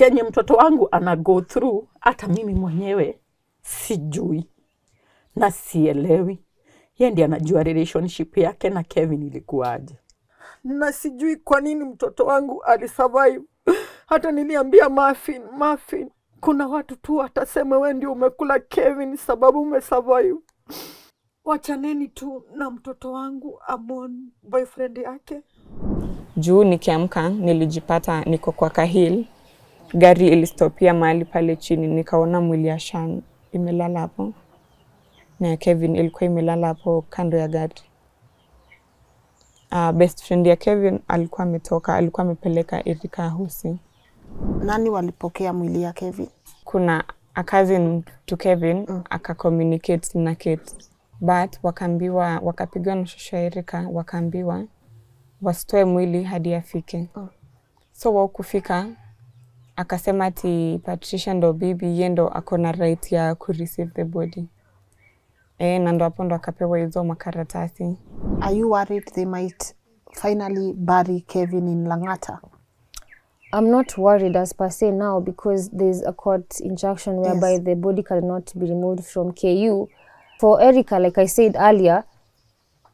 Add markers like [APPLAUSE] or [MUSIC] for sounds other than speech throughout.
chenye mtoto wangu ana go through, hata mimi mwenyewe sijui na sielewi. Ye ndiye anajua relationship yake na Kevin ilikuwaje, na sijui kwa nini mtoto wangu alisurvive. Hata niliambia Muffin, Muffin, kuna watu tu watasema we ndio umekula Kevin sababu umesurvive. Wachaneni tu na mtoto wangu amon boyfriend yake. Juu nikiamka nilijipata niko kwa Kahil, gari ilistopia mahali pale chini, nikaona mwili ya Shan imelala hapo na ya Kevin ilikuwa imelala hapo kando ya gari. Uh, best friend ya Kevin alikuwa ametoka, alikuwa amepeleka Erika Husi. Nani walipokea mwili ya Kevin? Kuna a cousin to Kevin mm. aka communicate na Kate but wakaambiwa, wakapigwa na shosha Erika, wakaambiwa wasitoe mwili hadi afike. Mm. So wao kufika, akasema ati Patricia ndo bibi, ye ndo ako na right ya kureceive the body. E, na ndo hapo ndo akapewa hizo makaratasi. Are you worried they might finally bury Kevin in Lang'ata? I'm not worried as per se now because there's a court injunction whereby Yes. the body cannot be removed from KU. For Erica, like I said earlier,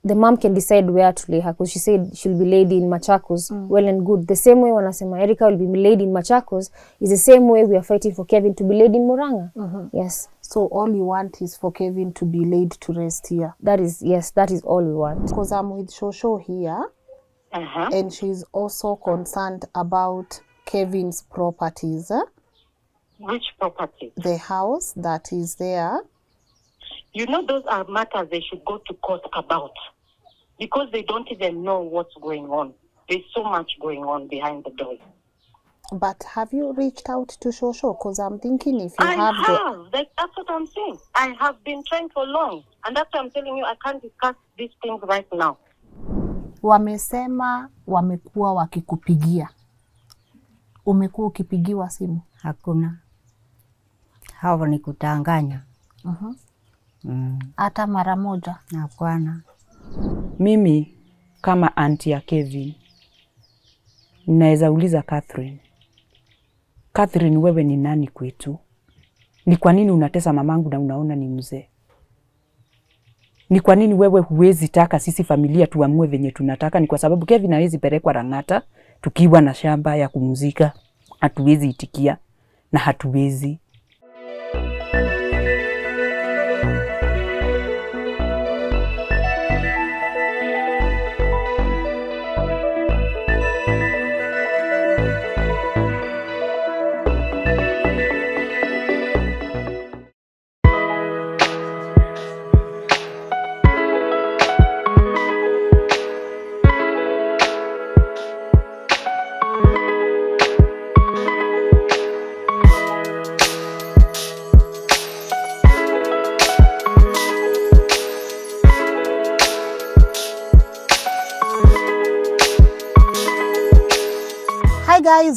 the mom can decide where to lay her because she said she'll be laid in Machakos. Well and good. The same way when I wanasema Erica will be laid in Machakos is the same way we are fighting for Kevin to be laid in Muranga. Yes, So all you want is for Kevin to be laid to rest here. that is yes, that is all we want. Because I'm with Shosho here, Uh-huh. and she's also concerned about Kevin's properties. Which property? The house that is there. You know, those are matters they should go to court about because they don't even know what's going on. There's so much going on behind the door. But have you reached out to Shosho? Because I'm thinking if you I have, the have. That, that's what I'm saying. I have been trying for long. And that's why I'm telling you I can't discuss these things right now. wamesema wamekuwa wakikupigia, umekuwa ukipigiwa simu? Hakuna, Hawa ni kutanganya. Mm, hata mara moja? hapana. Mimi kama anti ya Kevin ninaweza uliza Catherine, Catherine, wewe ni nani kwetu? Ni kwa nini unatesa mamangu na unaona ni mzee? Ni kwa nini wewe huwezi taka sisi familia tuamue venye tunataka? Ni kwa sababu Kevin hawezi pelekwa Lang'ata tukiwa na shamba ya kumzika, hatuwezi itikia na hatuwezi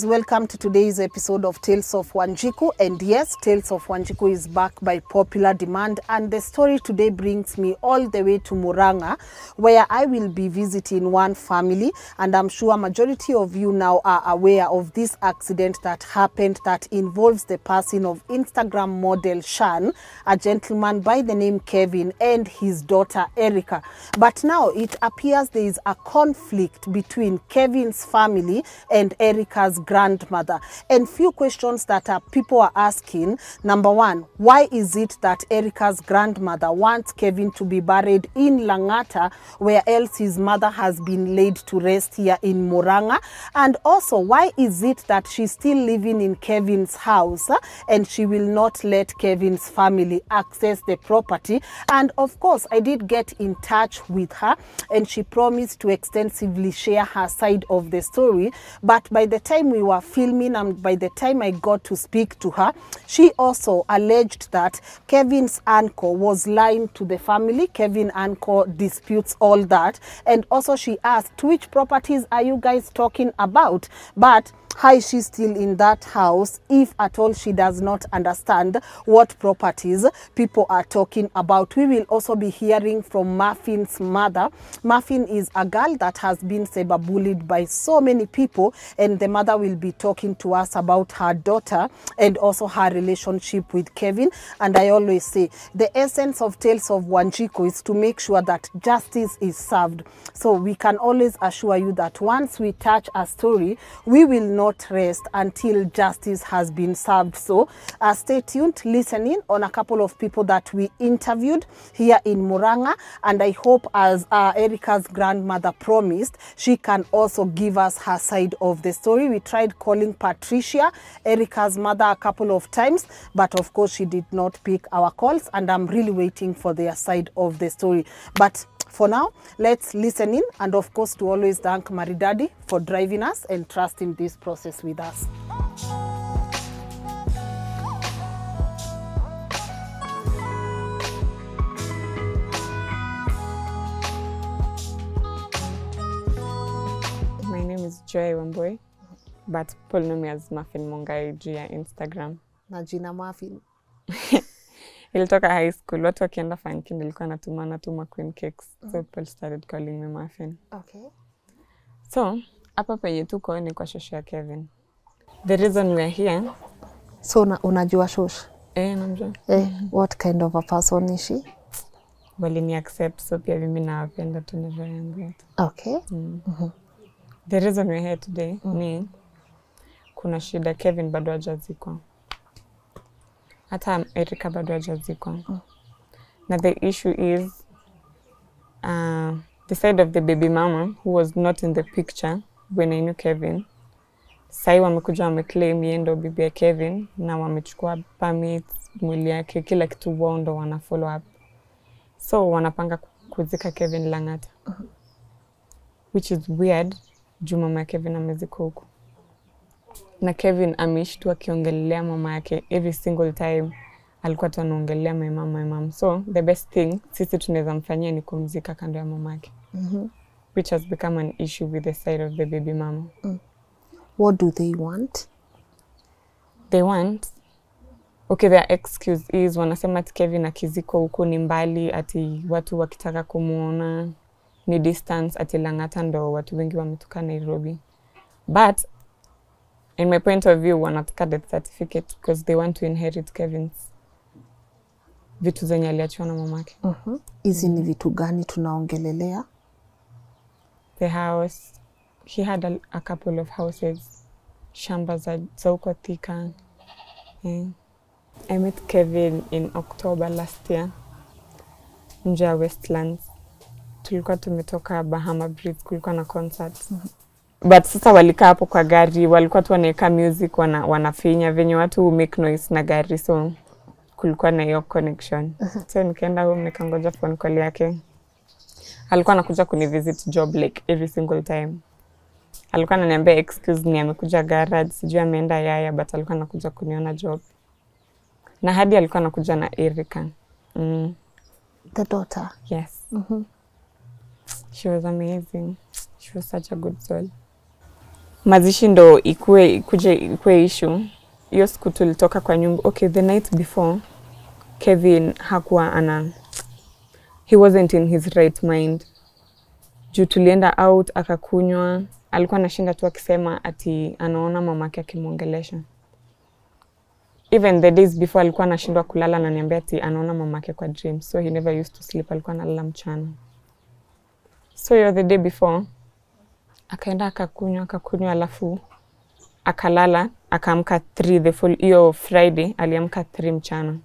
welcome to today's episode of Tales of Wanjiku. And yes, Tales of Wanjiku is back by popular demand. And the story today brings me all the way to Muranga, where I will be visiting one family. And I'm sure majority of you now are aware of this accident that happened that involves the passing of Instagram model Shan, a gentleman by the name Kevin, and his daughter Erica. But now it appears there is a conflict between Kevin's family and Erica's grandmother. And few questions that uh, people are asking. Number one, why is it that Erica's grandmother wants Kevin to be buried in Langata, where else his mother has been laid to rest here in Muranga? And also, why is it that she's still living in Kevin's house uh, and she will not let Kevin's family access the property? And of course, I did get in touch with her and she promised to extensively share her side of the story. But by the time we were filming and by the time I got to speak to her, she also alleged that Kevin's uncle was lying to the family. Kevin uncle disputes all that. And also she asked, which properties are you guys talking about? But how is she still in that house if at all she does not understand what properties people are talking about. We will also be hearing from Muffin's mother. Muffin is a girl that has been cyberbullied by so many people and the mother will be talking to us about her daughter and also her relationship with Kevin. And I always say the essence of Tales of Wanjiku is to make sure that justice is served. So we can always assure you that once we touch a story, we will not rest until justice has been served. So uh, stay tuned, listening on a couple of people that we interviewed here in Muranga. And I hope, as uh, Erica's grandmother promised, she can also give us her side of the story. We tried calling Patricia, Erica's mother, a couple of times, but of course, she did not pick our calls. And I'm really waiting for their side of the story. But for now, let's listen in and, of course, to always thank Maridadi for driving us and trusting this process with us. My name is Joy Wamboy, but Paul know me as Muffin Mongai juu ya Instagram. Na jina Muffin. [LAUGHS] Ilitoka high school, watu wakienda funky nilikuwa natuma natuma queen cakes, so people started calling me Muffin. Okay. So hapa penye tuko ni kwa shosho ya Kevin. The reason we are here, So una, unajua Shosh? eh, namjua Eh, what kind of a person is she? walini accept, so pia mimi nawapenda tu ndivyo yangu. Okay. The reason we are here today ni kuna shida, Kevin bado hajazikwa, hata Erika bado hajazikwa na the issue is uh, the side of the baby mama who was not in the picture when I knew Kevin. Sahii wamekuja wameclaim yeye ndo bibi ya Kevin na wamechukua permits, mwili yake, kila kitu, wao ndo wana follow up, so wanapanga kuzika Kevin Lang'ata. Which is weird juu mama ya Kevin amezikwa huku. Na Kevin ameishi tu akiongelelea mama yake every single time. Alikuwa tu anaongelea my mom, my mom. So the best thing sisi tunaweza mfanyia ni kumzika kando ya mama yake which has become an issue with the side of the baby mama. Mm. What do they want? They want okay, their excuse is wanasema ati Kevin akizikwa huko ni mbali, ati watu wakitaka kumwona ni distance, ati Lang'ata ndo watu wengi wametoka Nairobi, but in my point of view wanataka death certificate because they want to inherit Kevin's vitu zenye aliachiwa na mamake. Hizi ni vitu gani tunaongelelea? The house he had a, a couple of houses, shamba za za huko Thika. Yeah. I met Kevin in October last year nje ya Westlands. Tulikuwa tumetoka Bahama Breeze, kulikuwa na concert but sasa walikaa hapo kwa gari, walikuwa tu wanaweka music, wana, wanafinya venye watu make noise na gari, so kulikuwa na hiyo connection. [LAUGHS] So nikaenda home nikangoja phone call yake. Alikuwa anakuja kunivisit job like every single time. Alikuwa ananiambia excuse me, amekuja garage, sijui ameenda Yaya, but alikuwa anakuja kuniona job, na hadi alikuwa anakuja na Erika. Mm, The daughter. yes. mm -hmm. She was amazing. She was such a good soul. Mazishi ndo ikue ikuje ikue issue. Hiyo siku tulitoka kwa nyumba. Okay, the night before Kevin hakuwa ana he wasn't in his right mind. Juu tulienda out akakunywa, alikuwa anashinda tu akisema ati anaona mamake akimwongelesha. Even the days before alikuwa anashindwa kulala na niambia ati anaona mamake kwa dream. So he never used to sleep, alikuwa analala mchana. So hiyo the day before akaenda akakunywa akakunywa, alafu akalala, akaamka 3 the full hiyo Friday aliamka 3 mchana,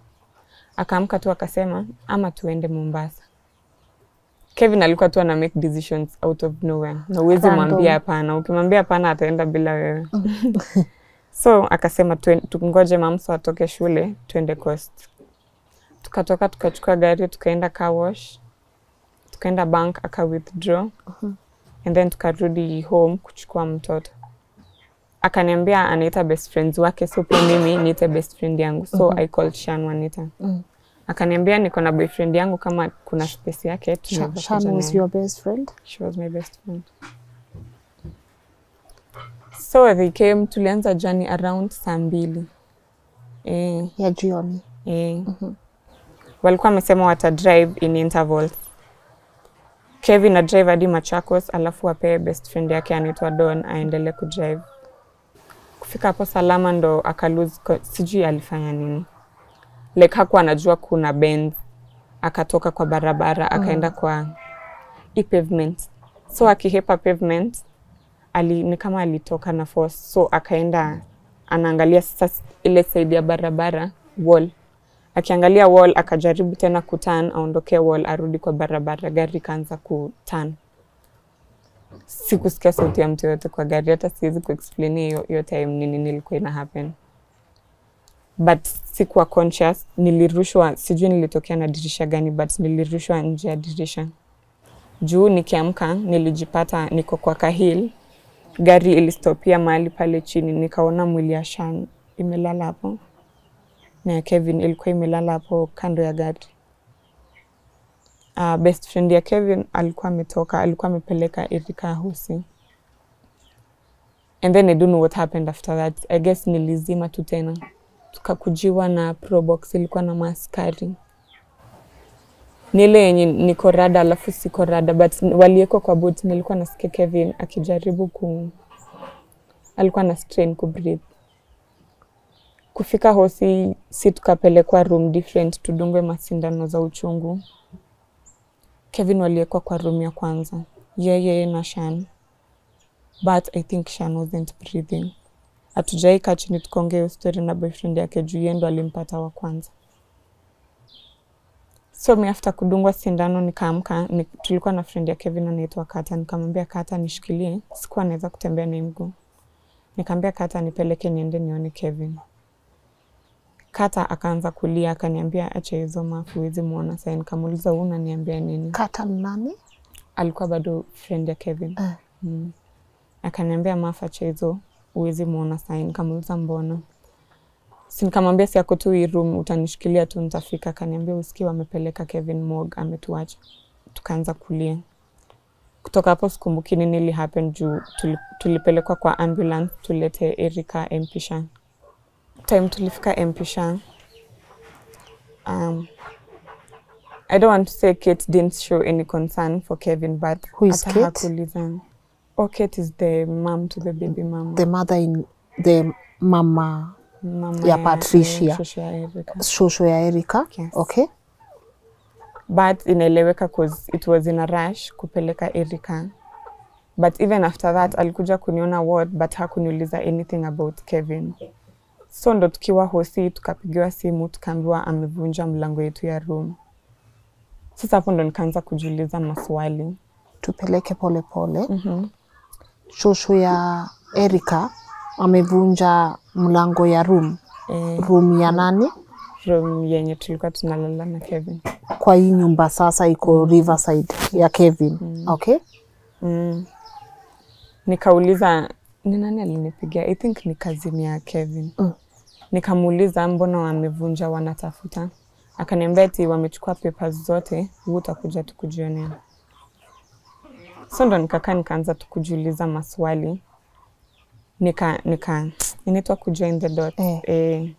akaamka tu akasema ama tuende Mombasa. Kevin alikuwa tu ana make decisions out of nowhere, na uwezi mwambia hapana. Ukimwambia hapana, ataenda bila wewe. [LAUGHS] so akasema tungoje mamso atoke shule twende Coast. Tukatoka tukachukua gari tukaenda car wash tukaenda bank aka withdraw uh -huh. and then tukarudi home kuchukua mtoto akaniambia anaita best friends wake so pia mimi niite best friend yangu so uh -huh. I called Shan Wanita akaniambia niko na boyfriend yangu kama kuna space yake tunaweza Shan kuja was naye." your best friend? She was my best friend. so they came tulianza journey around saa mbili eh, ya jioni eh. walikuwa wamesema wata drive in intervals Kevin na drive hadi Machakos alafu apee best friend yake anaitwa Don aendelee kudrive kufika hapo salama ndo akalose sijui alifanya nini like hakuwa anajua kuna bend. Akatoka kwa barabara akaenda kwa i pavement. So akihepa pavement ali, ni kama alitoka na force. So akaenda anaangalia sasa ile side ya barabara wall. Akiangalia wall akajaribu tena kutan aondokee wall arudi kwa barabara gari ikaanza kutan sikusikia sauti ya mtu yoyote kwa gari hata siwezi kuexplain hiyo hiyo time nini nilikuwa ina happen. But sikuwa conscious nilirushwa sijui nilitokea na dirisha gani but nilirushwa nje ya dirisha juu nikiamka nilijipata niko kwa kahil gari ilistopia mahali pale chini nikaona mwili ya Shan imelala hapo na ya Kevin ilikuwa imelala hapo kando ya gari. Uh, best friend ya Kevin alikuwa ametoka, alikuwa amepeleka Erika hosi. And then I don't know what happened after that. I guess nilizima tu tena. Tukakujiwa na probox ilikuwa na maaskari. nile ile yenye niko rada alafu siko rada but walieko kwa boat nilikuwa nasikia Kevin akijaribu ku alikuwa na strain ku breathe. Kufika hosi si tukapelekwa room different tudungwe masindano za uchungu. Kevin waliekwa kwa room ya kwanza, yeye na Shan, but I think Shan wasn't breathing. Hatujai kaa chini tukaongea story na boyfriend yake juu yeye ndo alimpata wa kwanza. So mi after kudungwa sindano nikaamka, ni, tulikuwa na friend ya Kevin anaitwa Kata, nikamwambia Kata nishikilie, sikuwa naweza kutembea na mguu. Nikamwambia Kata nipeleke niende nione Kevin. Kata akaanza kulia akaniambia acha hizo mafu huwezi muona sasa. Nikamuuliza wewe unaniambia nini? kata ni nani Alikuwa bado friend ya Kevin. Uh. Mm. Akaniambia mafu acha hizo huwezi mwona sasa. Kamuuliza mbona? Si nikamwambia si ako tu hii room utanishikilia tu nitafika. Kaniambia usikii wamepeleka Kevin Mog, ametuacha. Tukaanza kulia. Kutoka hapo sikumbuki nini ili happen juu tulipelekwa kwa ambulance tulete Erika Mpisha. Time tulifika Mpisha. Um, I don't want to say Kate didn't show any concern for Kevin but Who is Kate? hakuuliza. Oh, Kate is the mom to the baby mama. the mother in the mama mama ya Patricia. shosho ya Erika. Yes. okay but inaeleweka cause it was in a rush kupeleka Erika but even after that alikuja kuniona ward but hakuniuliza anything about Kevin so ndo tukiwa hosi tukapigiwa simu tukaambiwa amevunja mlango yetu ya room sasa hapo ndo nikaanza kujiuliza maswali tupeleke polepole pole. Shosho ya Erika amevunja mlango ya room eh, room ya nani room yenye tulikuwa tunalala na Kevin kwa hii nyumba sasa iko Riverside ya Kevin mm. okay mm. Nikauliza ni nani alinipigia, I think ni kazini ya Kevin Mm. Nikamuuliza mbona wamevunja, wanatafuta. Akaniambia ati wamechukua papers zote, wewe utakuja tu kujionea. So ndo nikakaa nikaanza tu kujiuliza maswali nika nika inaitwa kujoin the dot Eh. eh.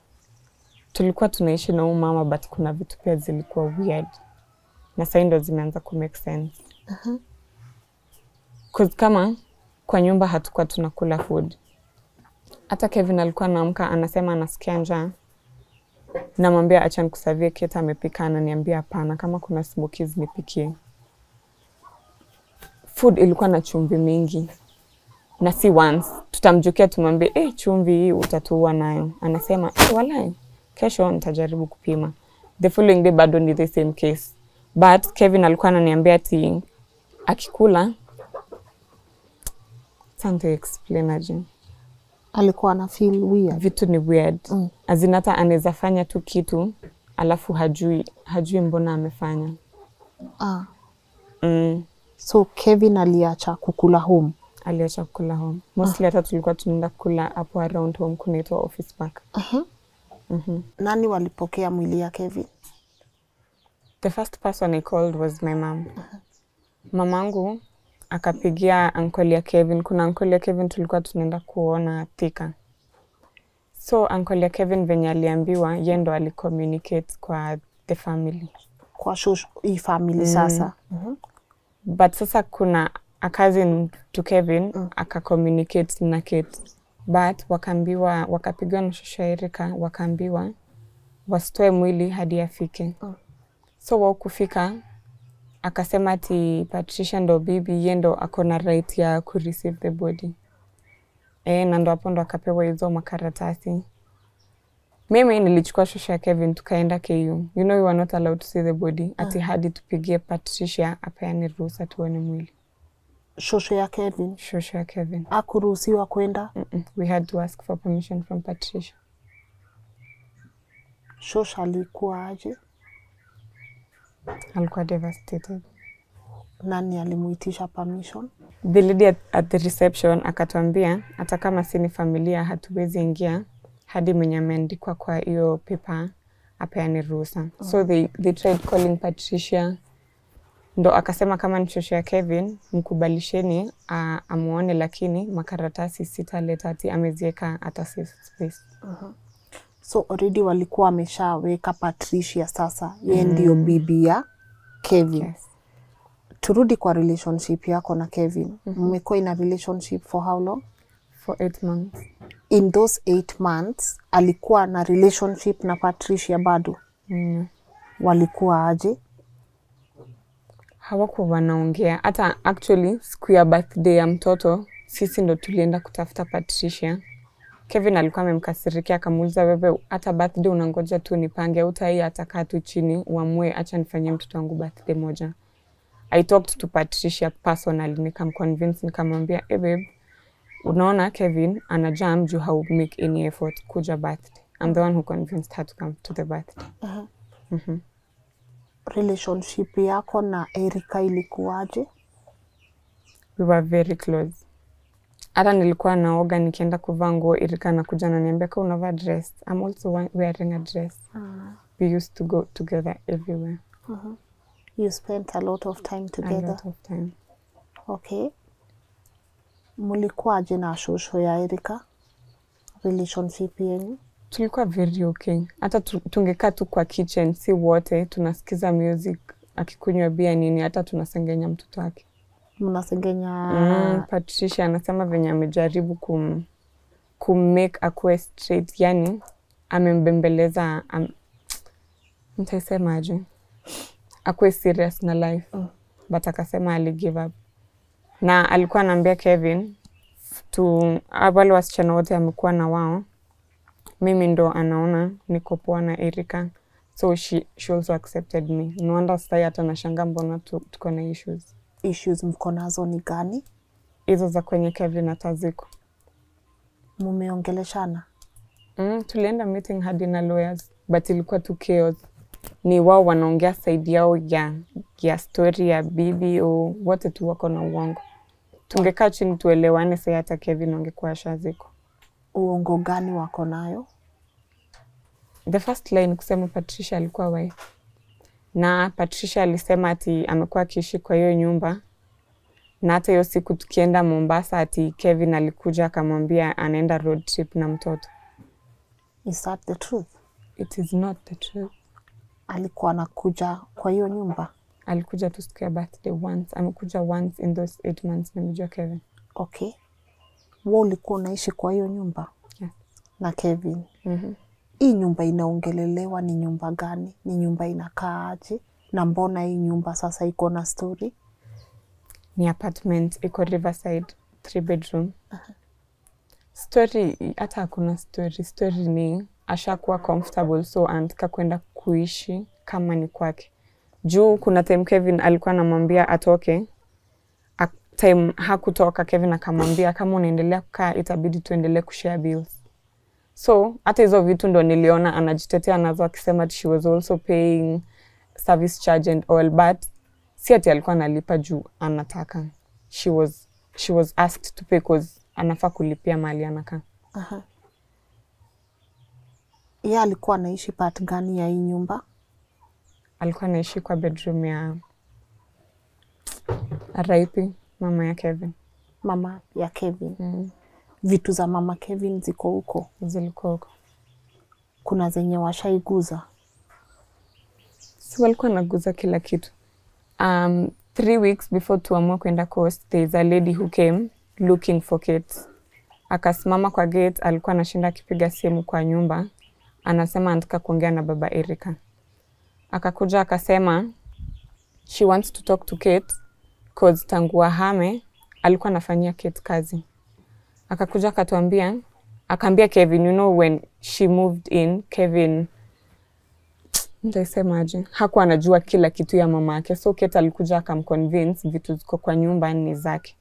Tulikuwa tunaishi na huyu mama but kuna vitu pia zilikuwa weird na sasa ndo zimeanza ku make sense. uh Cause kama kwa nyumba hatukuwa tunakula food. Hata Kevin alikuwa anaamka anasema anasikia njaa. Namwambia acha nikusavie keta amepika, ananiambia hapana, kama kuna smokies nipikie. Food ilikuwa na chumvi mingi na si once. Tutamjukia tumwambie eh, chumvi hii utatuua nayo. Anasema eh, walai, kesho nitajaribu kupima. The following day bado ni the same case. But Kevin alikuwa ananiambia ati akikula Sante explain aje. alikuwa ana feel weird Vitu ni weird. Mm. Azin hata anaweza fanya tu kitu alafu hajui hajui mbona amefanya. ah. Mm. So Kevin aliacha kukula home Aliacha kukula home. Mostly hata tulikuwa tunaenda kukula hapo around home kunaitwa Office Park. nani walipokea mwili ya Kevin The first person I called was my mom. Mamangu akapigia ankoli ya Kevin. Kuna ankoli ya Kevin tulikuwa tunaenda kuona Thika. So ankoli ya Kevin venye aliambiwa, ye ndo alicommunicate kwa the family. kwa shushu, hii family sasa But sasa kuna a cousin to Kevin mm. akacommunicate na Kate. But wakaambiwa, wakapigwa na shosha Erika, wakaambiwa wasitoe mwili hadi afike. Mm. So wao kufika akasema ati Patricia ndo bibi, ye ndo ako na right ya ku receive the body. E, na ndo hapo ndo akapewa hizo makaratasi. Mimi nilichukua shosha ya Kevin tukaenda KU. You know you are not allowed to see the body. Ati hadi tupigie Patricia apeane ruhusa tuone mwili. shosho ya Kevin Shosho ya Kevin. akuruhusiwa kwenda Mm-mm. We had to ask for permission from Patricia. shosho alikuwa aje Alikuwa devastated. nani alimuitisha permission The lady at, at the reception akatuambia hata kama si ni familia hatuwezi ingia hadi mwenye ameandikwa kwa hiyo pepa apeane ruhusa. Oh. So they, they tried calling Patricia ndo akasema kama ni shosho ya Kevin mkubalisheni amwone amuone, lakini makaratasi sitaleta ati amezieka hata safe space. so already walikuwa wameshaweka Patricia sasa yeye mm. ndio bibi ya Kevin Yes. turudi kwa relationship yako na Kevin mmekuwa mm -hmm. ina relationship for how long For eight months. in those eight months alikuwa na relationship na Patricia bado Mm. walikuwa aje hawakuwa wanaongea hata actually siku ya birthday ya mtoto sisi ndo tulienda kutafuta Patricia. Kevin alikuwa amemkasirikia akamuuliza, wewe hata birthday unangoja tu nipange utai tai atakaa tu chini uamue, acha nifanyie mtoto wangu birthday moja. I talked to Patricia personally, nikamconvince nikamwambia, eh babe, unaona Kevin ana jam juu hau make any effort kuja birthday. I'm the one who convinced her to come to the birthday. relationship yako na Erika ilikuwaje we were very close. Hata nilikuwa naoga nikienda kuvaa nguo, Erika anakuja ananiambia ka unavaa dress. I'm also wearing a dress. uh -huh. We used to go together everywhere. uh -huh. you spent a lot of time A lot of time. okay mlikuwaje na shosho ya Erika relationship yenu? Tulikuwa very okay. Hata tungekaa tu kwa kitchen, si wote tunasikiza music, akikunywa bia nini, hata tunasengenya mtoto wake. mnasengenya Mm, Patricia anasema venye amejaribu kum, kummake akuwe straight, yani amembembeleza am, ntaisemaje, akuwe serious na life Mm. but akasema ali give up, na alikuwa anaambia Kevin tu wale wasichana wote amekuwa na wao, mimi ndo anaona niko poa na Erika, so she, she also accepted me. No wonder sasa hata nashanga mbona tuko na issues issues mko nazo ni gani hizo za kwenye Kevin hata ziko. mumeongeleshana Mm, tulienda meeting hadi na lawyers but ilikuwa tu chaos. Ni wao wanaongea side yao ya, ya story ya bibi au wote tu wako na uongo. Tungekaa chini tuelewane, sai hata Kevin angekuwa ashaziko. uongo gani wako nayo The first line kusema Patricia alikuwa wife, na Patricia alisema ati amekuwa akiishi kwa hiyo nyumba, na hata hiyo siku tukienda Mombasa ati Kevin alikuja akamwambia anaenda road trip na mtoto. is that the truth It is not the truth. alikuwa anakuja kwa hiyo nyumba alikuja tu siku ya birthday once, amekuja once in those eight months nimejua Kevin. okay wewe ulikuwa unaishi kwa hiyo nyumba Yeah. na Kevin mm -hmm. hii nyumba inaongelelewa ni nyumba gani ni nyumba inakaaje? na mbona hii nyumba sasa iko na story Ni apartment iko Riverside, three bedroom. Story hata hakuna story. Story ni ashakuwa comfortable so antika kwenda kuishi kama ni kwake. Juu kuna time Kevin alikuwa anamwambia atoke, A- time hakutoka, Kevin akamwambia kama unaendelea kukaa itabidi tuendelee kushare bills. So hata hizo vitu ndo niliona anajitetea nazo akisema she was also paying service charge and all but si ati alikuwa analipa juu anataka. She was, she was asked to pay cause anafaa kulipia mali anakaa. yeye alikuwa anaishi part gani ya hii nyumba Alikuwa anaishi kwa bedroom ya Raipi. mama ya Kevin. mama ya Kevin. Mm. Vitu za mama Kevin ziko huko, Zilikuwa huko. kuna zenye washaiguza. si walikuwa naguza kila kitu. Um, three weeks before tuamua kwenda coast, there is a lady who came looking for Kate. Akasimama kwa gate, alikuwa anashinda akipiga simu kwa nyumba, anasema anataka kuongea na baba Erika. Akakuja akasema she wants to talk to Kate cause tangu ahame alikuwa anafanyia Kate kazi. Akakuja akatuambia, akaambia Kevin, you know when she moved in, Kevin ntaisemaje, hakuwa anajua kila kitu ya mama yake, so Kate alikuja akamconvince vitu ziko kwa nyumba ni zake.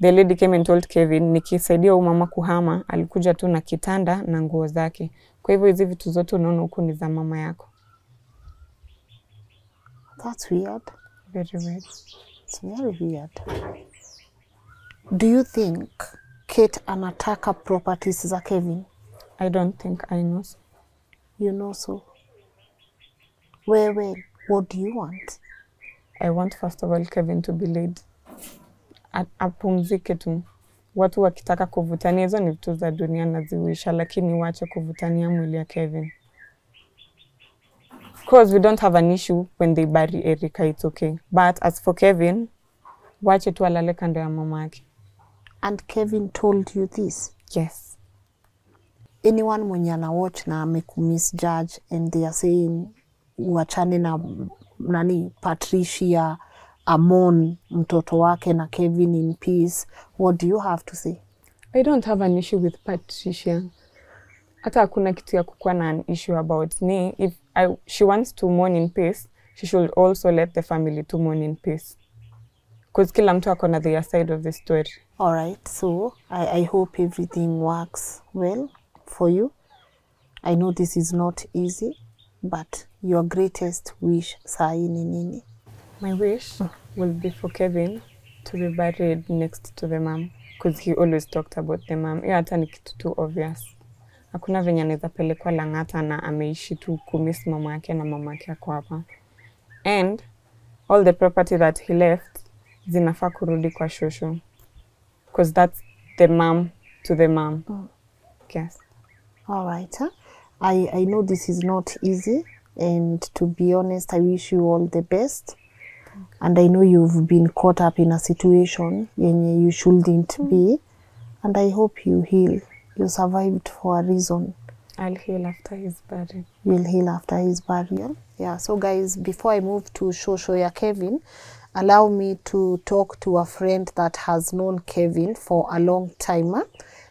The lady came and told Kevin, nikisaidia huyu mama kuhama, alikuja tu na kitanda na nguo zake. Kwa hivyo hizi vitu zote unaona huku ni za mama yako. That's weird. Very weird. It's very weird. Do you think Kate anataka properties za Kevin? I don't think I know. so. You know so. Wewe, what do you want? I want first of all Kevin to be laid. Apumzike tu. Watu wakitaka kuvutania, hizo ni vitu za dunia naziuisha, lakini wache kuvutania mwili ya Kevin. Cause we don't have an issue when they bury Erika, it's okay. But as for Kevin, wache tu alale kando ya mama yake. And Kevin told you this? Yes. anyone mwenye ana watch na amekumisjudge and they are saying uachane na nani Patricia Amon mtoto wake na Kevin in peace what do you have to say I don't have an issue with Patricia. Hata hakuna kitu ya kukuwa na an issue about ni if I, she wants to mourn in peace, she should also let the family to mourn in peace. Cause kila mtu ako na their side of the story. all right so I, I hope everything works well for you I know this is not easy but your greatest wish sahi ni nini My wish will be for Kevin to be buried next to the mom because he always talked about the mom. Hiyo hata ni kitu tu obvious. Hakuna venye anaweza pelekwa Lang'ata na ameishi tu kumis mama yake na mama yake ako hapa. And all the property that he left zinafaa kurudi kwa shosho because that's the mom to the mom. Yes. All right. Huh? I, I know this is not easy. And to be honest, I wish you all the best. And I know you've been caught up in a situation yenye you shouldn't be. And I hope you heal. You survived for a reason. I'll heal after he's buried. You'll heal after his burial. Yeah, so guys, before I move to Shosho ya Kevin, allow me to talk to a friend that has known Kevin for a long time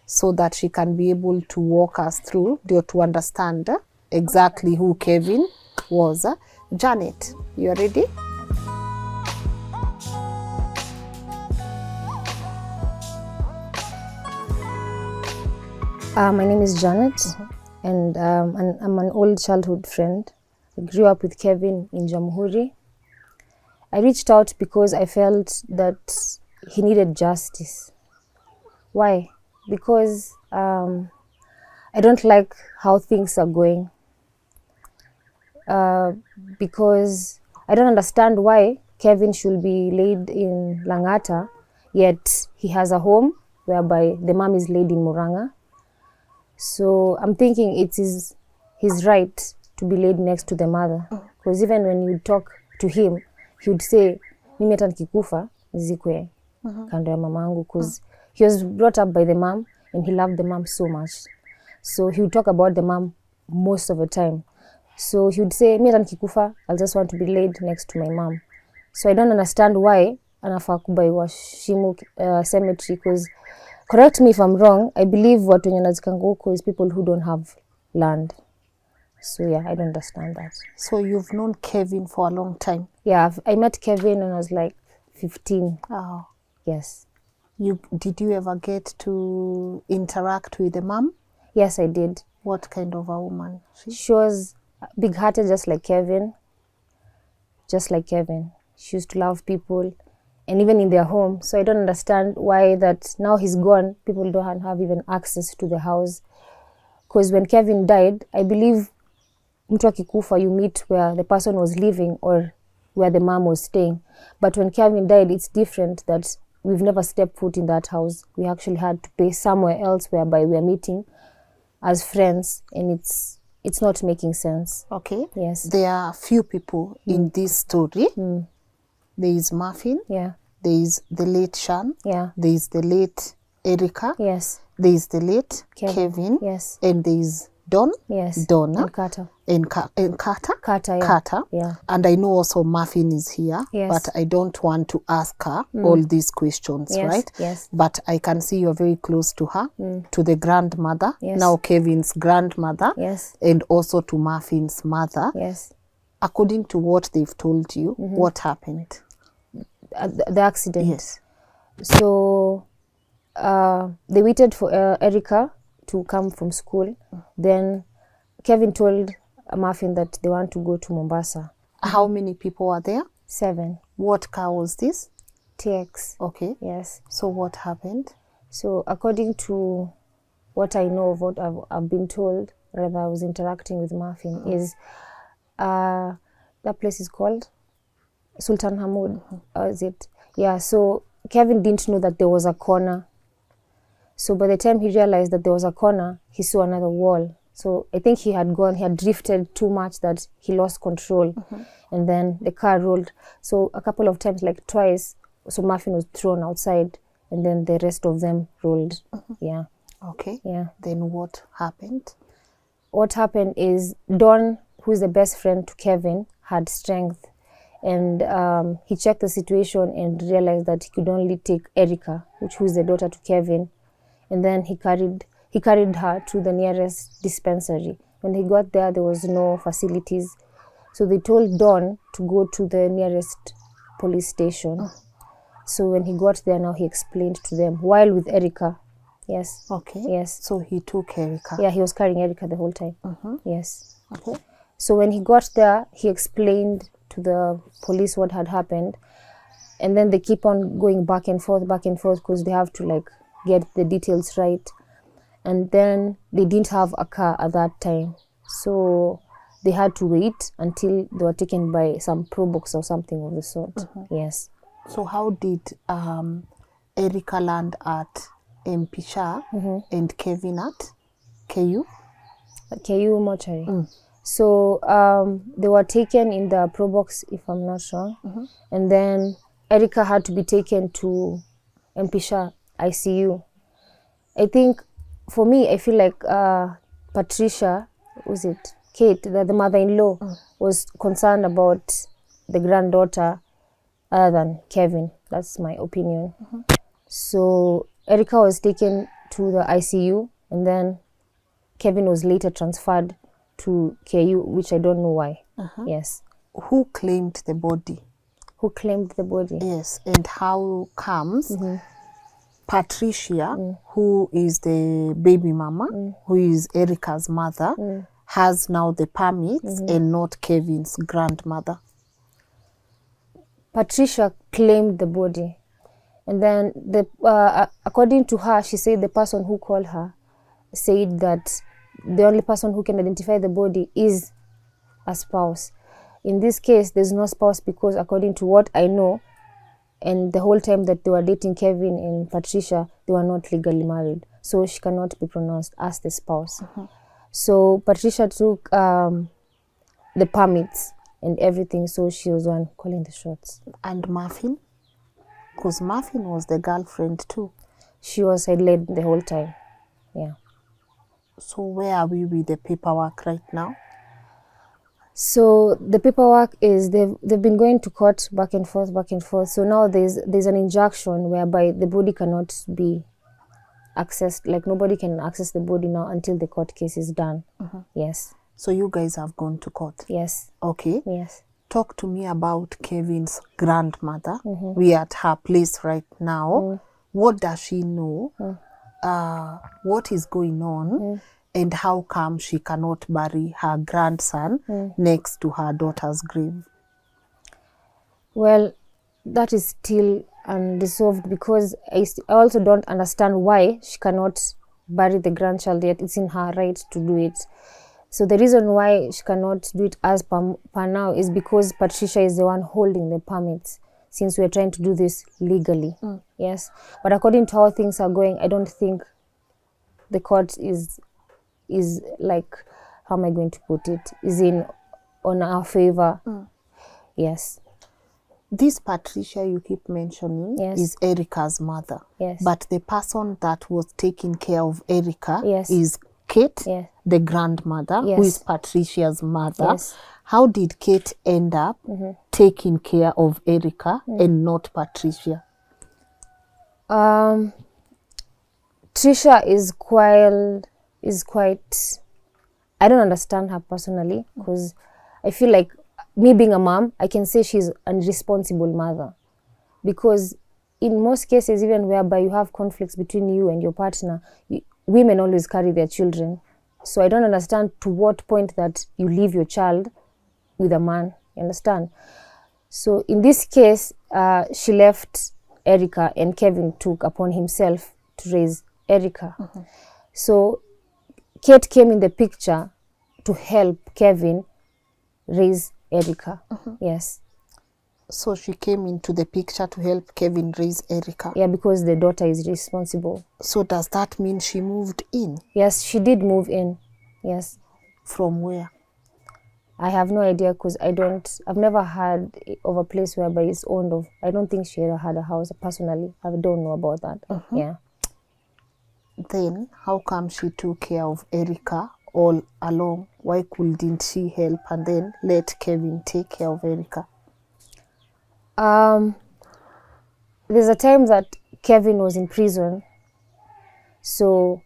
so that she can be able to walk us through to understand exactly who Kevin was. Janet, you are ready? Uh, my name is Janet, and um, and I'm an old childhood friend. I grew up with Kevin in Jamhuri. I reached out because I felt that he needed justice. Why? Because um, I don't like how things are going. Uh, because I don't understand why Kevin should be laid in Langata, yet he has a home whereby the mom is laid in Muranga. So I'm thinking it is his right to be laid next to the mother. Because even when you talk to him, he would say, mimi hata nikikufa nizikwe kando ya mamangu because he was brought up by the mom and he loved the mom so much. So he would talk about the mom most of the time. So he would say, mi hata nikikufa, I'll just want to be laid next to my mom. So I don't understand why anafaa kubaiwa Shimo uh, cemetery because correct me if I'm wrong, I believe watu wenye huko is people who don't have land. So yeah, I don't understand that. So you've known Kevin for a long time. Yeah, I've, I met Kevin when I was like 15. Oh. Yes. You, did you ever get to interact with the mom? Yes, I did. What kind of a woman? She? She was big hearted just like Kevin. Just like Kevin. She used to love people and even in their home. So I don't understand why that now he's gone, people don't have even access to the house. Because when Kevin died, I believe mtu akikufa you meet where the person was living or where the mom was staying. But when Kevin died, it's different that we've never stepped foot in that house. We actually had to pay somewhere else whereby we are meeting as friends, and it's it's not making sense. Okay. Yes. There are few people in this story. Mm. There is Muffin. Yeah. There is the late Shan. Yeah. There is the late Erica. Yes. There is the late Kevin. Kevin. Yes. And there is Don. Yes. Donna. And Carter. And, Ka- and Carter. Carter. Yeah. Carter. Yeah. And I know also Muffin is here, Yes. but I don't want to ask her mm. all these questions, Yes, right? yes. But I can see you're very close to her, mm. to the grandmother, Yes. now Kevin's grandmother, Yes. and also to Muffin's mother. Yes. According to what they've told you, mm-hmm. what happened? Uh, the, accident. Yes. So uh, they waited for uh, Erica to come from school. Then Kevin told Muffin that they want to go to Mombasa. How many people are there? Seven. What car was this? TX. Okay. Yes. So what happened? So according to what I know of what I've, I've been told, rather I was interacting with Muffin, is uh, that place is called Sultan Hamoud. Uh, is it? Yeah. So Kevin didn't know that there was a corner. So by the time he realized that there was a corner, he saw another wall. So I think he had gone, he had drifted too much that he lost control, and then the car rolled. So a couple of times, like twice, so Muffin was thrown outside, and then the rest of them rolled. Yeah, Okay. yeah. Then what happened? What happened is Don, who is the best friend to Kevin, had strength, and um, he checked the situation and realized that he could only take Erica, which was the daughter to Kevin, and then he carried he carried her to the nearest dispensary. When he got there, there was no facilities, so they told Don to go to the nearest police station. So when he got there, now he explained to them while with Erica. Yes. Okay. Yes. So he took Erica. Yeah, he was carrying Erica the whole time. Uh-huh. Yes. Okay. So when he got there, he explained to the police what had happened, and then they keep on going back and forth, back and forth, because they have to like get the details right. And then they didn't have a car at that time, so they had to wait until they were taken by some pro box or something of the sort. Mm-hmm. Yes. So how did um, Erica land at Mpisha mm-hmm. and Kevin at KU? KU mortuary. Mm. So um, they were taken in the pro box, if I'm not wrong, and then Erica had to be taken to Mpisha ICU. I think for me, I feel like uh, Patricia, was it Kate, the, the mother-in-law, was concerned about the granddaughter other than Kevin. That's my opinion. So Erica was taken to the ICU, and then Kevin was later transferred to KU, which I don't know why. Uh-huh. Yes. Who claimed the body? Who claimed the body? Yes, and how comes mm-hmm. Patricia, mm. who is the baby mama, mm. who is Erica's mother, mm. has now the permits mm-hmm. and not Kevin's grandmother? Patricia claimed the body. And then, the uh, uh, according to her, she said the person who called her said that the only person who can identify the body is a spouse. In this case, there's no spouse because, according to what I know, and the whole time that they were dating Kevin and Patricia, they were not legally married. So she cannot be pronounced as the spouse. So Patricia took um, the permits and everything, so she was one calling the shots. And Muffin? Because Muffin was the girlfriend too. She was led the whole time. Yeah. So where are we with the paperwork right now? So the paperwork is they've they've been going to court back and forth, back and forth. So now there's there's an injunction whereby the body cannot be accessed. Like nobody can access the body now until the court case is done. Mm-hmm. Yes. So you guys have gone to court. Yes. Okay. Yes. Talk to me about Kevin's grandmother. Mm-hmm. We are at her place right now. Mm-hmm. What does she know? Mm. Uh, what is going on? And how come she cannot bury her grandson next to her daughter's grave? Well, that is still unresolved because I, st- I also don't understand why she cannot bury the grandchild yet. It's in her right to do it. So the reason why she cannot do it as per, per now is because Patricia is the one holding the permits. Since we're trying to do this legally. Mm. Yes. But according to how things are going, I don't think the court is is like how am I going to put it? Is in on our favor. Mm. Yes. This Patricia you keep mentioning Yes. is Erica's mother. Yes. But the person that was taking care of Erica Yes. is Kate, Yes. the grandmother, who is Patricia's mother. Yes. How did Kate end up mm-hmm. taking care of Erica mm. and not Patricia? Um, Trisha is quite is quite. I don't understand her personally mm. because I feel like me being a mom, I can say she's a responsible mother because in most cases, even whereby you have conflicts between you and your partner, you, women always carry their children. So I don't understand to what point that you leave your child with a man. You understand? So in this case, uh, she left Erica, and Kevin took upon himself to raise Erica. So Kate came in the picture to help Kevin raise Erica. Yes, So she came into the picture to help Kevin raise Erica. yeah, because the daughter is responsible. So does that mean she moved in? Yes, she did move in. Yes, From where? I have no idea because I don't. I've never heard of a place whereby it's owned of. I don't think she ever had a house personally. I don't know about that. Yeah. Then how come she took care of Erica all along? Why couldn't she help and then let Kevin take care of Erica? Um, there's a time that Kevin was in prison. So,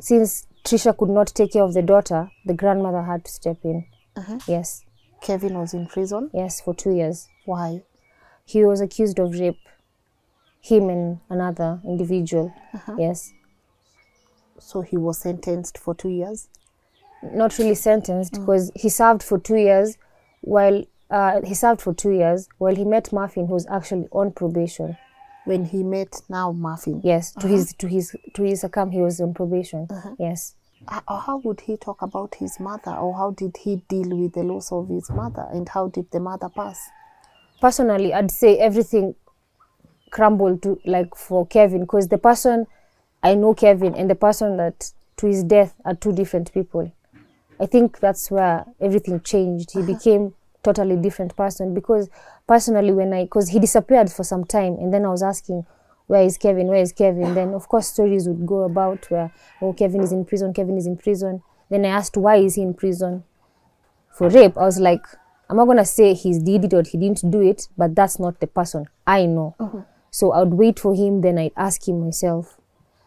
since Trisha could not take care of the daughter, the grandmother had to step in. Uh-huh. Yes, Kevin was in prison. yes, for two years. Why? He was accused of rape. Him and another individual. Uh-huh. Yes, So he was sentenced for two years. not really sentenced mm. because he served for two years, while uh, he served for two years while he met Muffin, who was actually on probation. When he met now Muffin, Yes, to uh-huh. his to his to his account, he was on probation. Yes. H- how would he talk about his mother or how did he deal with the loss of his mother and how did the mother pass? personally i'd say everything crumbled to like for kevin because the person i know kevin and the person that to his death are two different people. I think that's where everything changed. He uh-huh. became totally different person because personally when i because he disappeared for some time and then i was asking where is kevin where is kevin then of course stories would go about where oh kevin is in prison kevin is in prison then i asked why is he in prison for rape, I was like, I'm not gonna say he did it or he didn't do it, but that's not the person I know. Mm-hmm. So I would wait for him, then I'd ask him myself.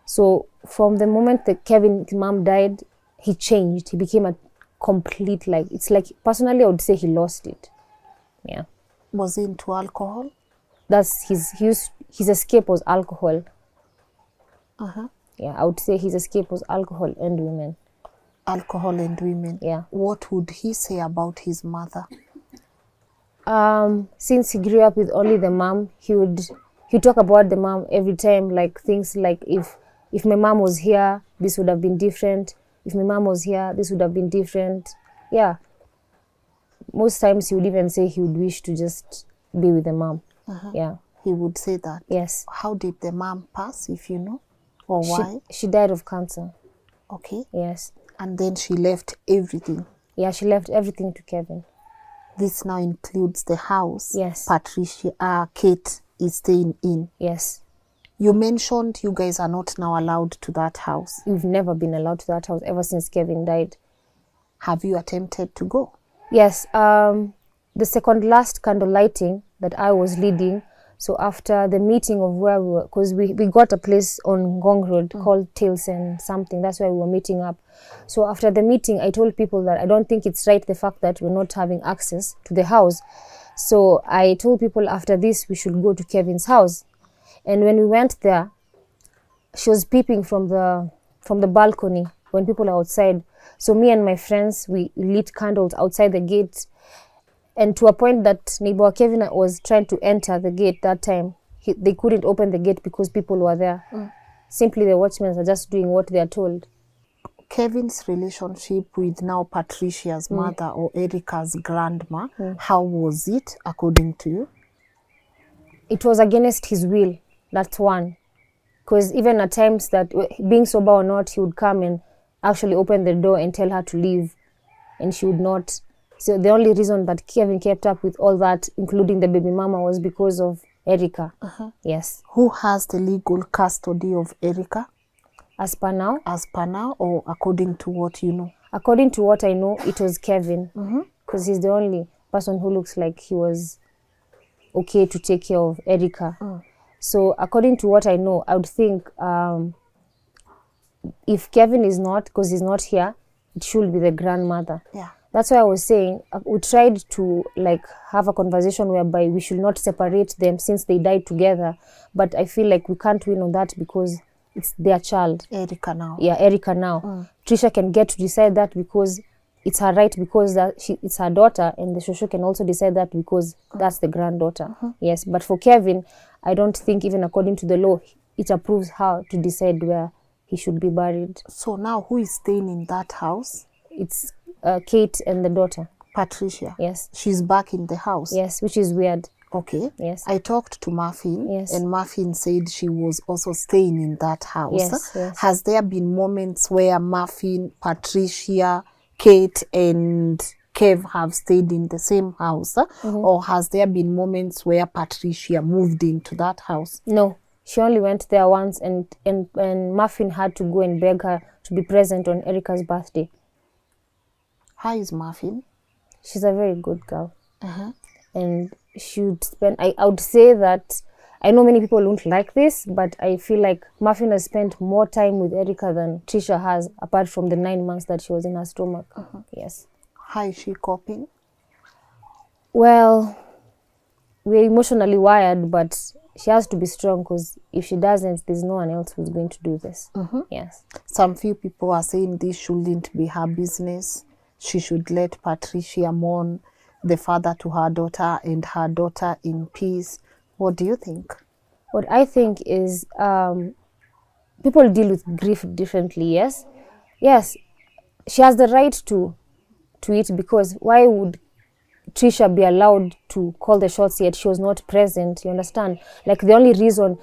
So from the moment that Kevin's mom died, he changed. He became a complete like it's like personally I would say he lost it. Yeah. Was he into alcohol? That's his his his escape was alcohol. Uh-huh. Yeah, I would say his escape was alcohol and women. Alcohol and women. Yeah. What would he say about his mother? um since he grew up with only the mom he would he talk about the mom every time like things like if if my mom was here this would have been different if my mom was here this would have been different yeah most times he would even say he would wish to just be with the mom Uh -huh. yeah He would say that. yes How did the mom pass, if you know? Or why? she died of cancer Okay. yes And then she left everything. yeah she left everything to kevin This now includes the house Yes. Patricia, uh, Kate is staying in. yes You mentioned you guys are not now allowed to that house. we've never been allowed to that house ever since kevin died Have you attempted to go? Yes, um, the second last candle lighting that I was leading. So after the meeting of where we were, because we, we got a place on Gong Road mm. called Tales and something. That's where we were meeting up. So after the meeting, I told people that I don't think it's right the fact that we're not having access to the house. So I told people after this we should go to Kevin's house. And when we went there, she was peeping from the from the balcony when people are outside. So me and my friends we lit candles outside the gate, and to a point that neighbor Kevin was trying to enter the gate that time, he, they couldn't open the gate because people were there. Mm. Simply the watchmen are just doing what they are told. Kevin's relationship with now Patricia's mm. mother or Erica's grandma, mm. how was it according to you? it was against his will. That's one. Because even at times that being sober or not, he would come and actually open the door and tell her to leave, and she would not. So the only reason that Kevin kept up with all that, including the baby mama, was because of Erica. Uh-huh. Yes. Who has the legal custody of Erica As per now, as per now or according to what you know? according to what I know, it was Kevin mm-hmm. because he's the only person who looks like he was okay to take care of Erica. Mm. So according to what I know, I would think um, if Kevin is not, because he's not here, it should be the grandmother. Yeah. That's why I was saying uh, we tried to like have a conversation whereby we should not separate them since they died together. But I feel like we can't win on that because it's their child Erica now. yeah Erica now. Trisha can get to decide that because it's her right because that she it's her daughter and the shosho can also decide that because that's the granddaughter. Yes, but for Kevin, I don't think even according to the law it approves her to decide where he should be buried. So now who is staying in that house? It's uh, Kate and the daughter. Patricia. Yes. She's back in the house. Yes, which is weird. Okay. Yes. I talked to Muffin Yes. and Muffin said she was also staying in that house. Yes, yes. Has there been moments where Muffin, Patricia, Kate and Kev have stayed in the same house? Mm-hmm. Or has there been moments where Patricia moved into that house? No, she only went there once, and and and Muffin had to go and beg her to be present on Erica's birthday. How is Muffin? She's a very good girl. Uh-huh. and she would spend I, I would say that I know many people don't like this, but I feel like Muffin has spent more time with Erica than Trisha has, apart from the nine months that she was in her stomach. Uh-huh. Yes. How is she coping? Well, we're emotionally wired, but she has to be strong because if she doesn't, there's no one else who's going to do this. Mm-hmm. Yes. Some few people are saying this shouldn't be her business. She should let Patricia mourn the father to her daughter and her daughter in peace. What do you think? What I think is um, people deal with grief differently. Yes, yes, she has the right to to it because why would Trisha be allowed to call the shots yet she was not present? You understand? Like the only reason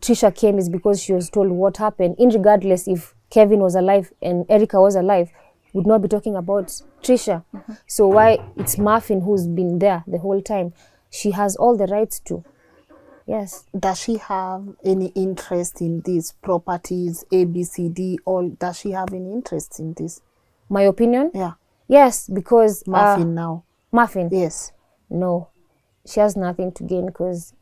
Trisha came is because she was told what happened. In regardless if Kevin was alive and Erica was alive, would not be talking about Trisha. So why it's Muffin who's been there the whole time? She has all the rights to. Yes. Does she have any interest in these properties, A, B, C, D? All does she have any interest in this? My opinion? Yeah, Yes, because uh, now. Muffin. Yes, No, she has nothing to gain because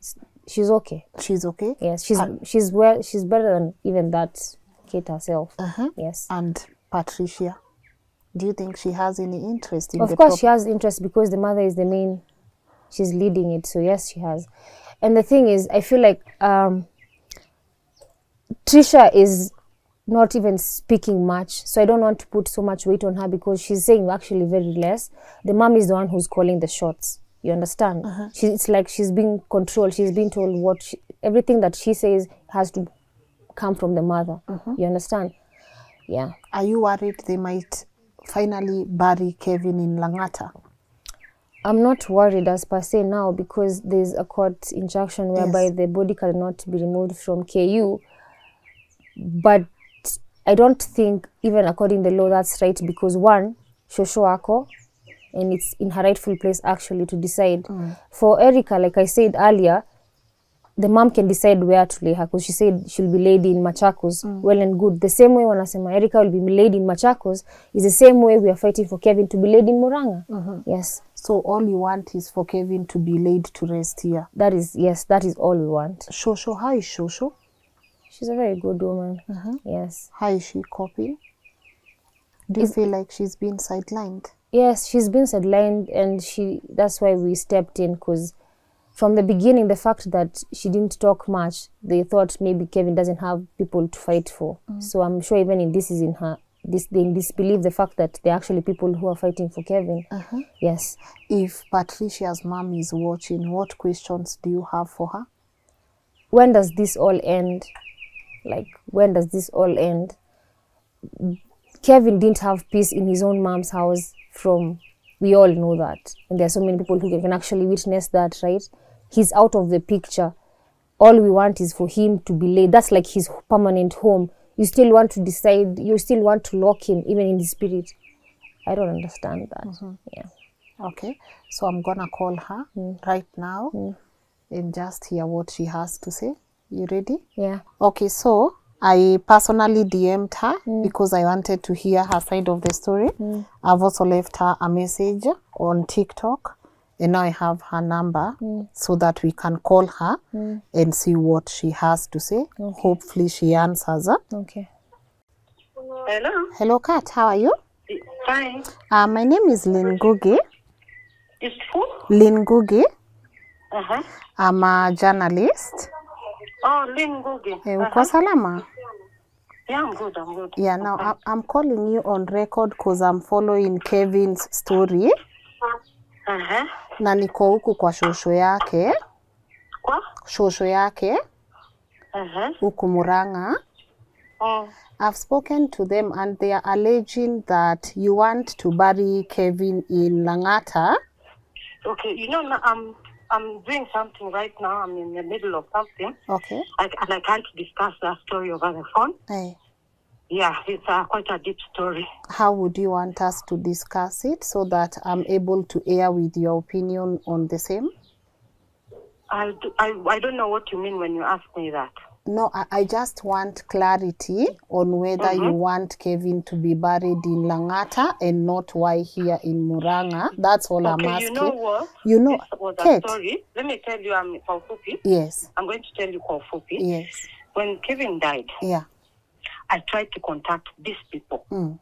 she's okay. she's okay. Yes, she's she's well. She's better than even that Kate herself. Uh-huh. Yes. And Patricia, do you think she has any interest in Of course, she has interest because the mother is the main. She's leading it, so yes, she has. And the thing is, I feel like um, Trisha is not even speaking much, so I don't want to put so much weight on her because she's saying actually very less. The mom is the one who's calling the shots. You understand? She, it's like she's being controlled. She's being told what she, everything that she says has to come from the mother. You understand? Yeah. Are you worried they might finally bury Kevin in Langata? I'm not worried as per se now because there's a court injunction whereby Yes. the body cannot be removed from KU. But I don't think, even according to the law, that's right because one, Shosho ako, and it's in her rightful place actually to decide. Mm. For Erica, like I said earlier, the mom can decide where to lay her because she said she'll be laid in Machakos. mm. Well and good. The same way wanasema Erica will be laid in Machakos is the same way we are fighting for Kevin to be laid in Muranga. Yes. So all you want is for Kevin to be laid to rest here. That is yes, that is all we want. Shosho, how is Shosho? She's a very good woman. mm -hmm. Yes. How is she coping? Do you feel like she's been sidelined? Yes, she's been sidelined and she that's why we stepped in because from the beginning the fact that she didn't talk much, they thought maybe Kevin doesn't have people to fight for. Mm. So I'm sure even in this is in her this they disbelieve the fact that there are actually people who are fighting for Kevin. Uh-huh. Yes. If Patricia's mom is watching, what questions do you have for her? when does this all end? Like, when does this all end? Kevin didn't have peace in his own mom's house from, we all know that. And there are so many people who can actually witness that, right? He's out of the picture. All we want is for him to be laid. That's like his permanent home. You still want to decide you still want to lock him even in the spirit. I don't understand that. Mm-hmm. Yeah. Okay, so I'm gonna call her mm. right now mm. and just hear what she has to say. You ready? yeah. Okay, so I personally DM'd her mm. because I wanted to hear her side of the story. I've also left her a message on TikTok and now I have her number mm. so that we can call her mm. and see what she has to say. Okay. Hopefully she answers. okay Hello. Hello, Kat, how are you? Fine. Uh, my name is Lynn Gugi. It's who? Lynn Gugi. Uh-huh. I'm a journalist. Oh, Lynn Gugi. Uh, uko salama? Yeah, I'm good. I'm good. Yeah, now I- I'm calling you on record because I'm following Kevin's story Uh-huh. Na niko huku kwa shosho yake, Kwa? shosho yake Uh-huh. huku Murang'a. Oh. I've spoken to them and they are alleging that you want to bury Kevin in Lang'ata. Okay. You know, I'm I'm doing something right now. I'm in the middle of something, Okay. I, and I can't discuss that story over the phone. Hey, Yeah, it's uh, quite a deep story. how would you want us to discuss it so that I'm able to air with your opinion on the same? I, do, I I don't know what you mean when you ask me that. No, I, I just want clarity on whether you want Kevin to be buried in Lang'ata and not why here in Murang'a. That's all I'm Okay, asking. you know what? You know, this was a story. Let me tell you, I'm kwa. Yes, I'm going to tell you kwa yes, When Kevin died, yeah. I tried to contact these people Mm.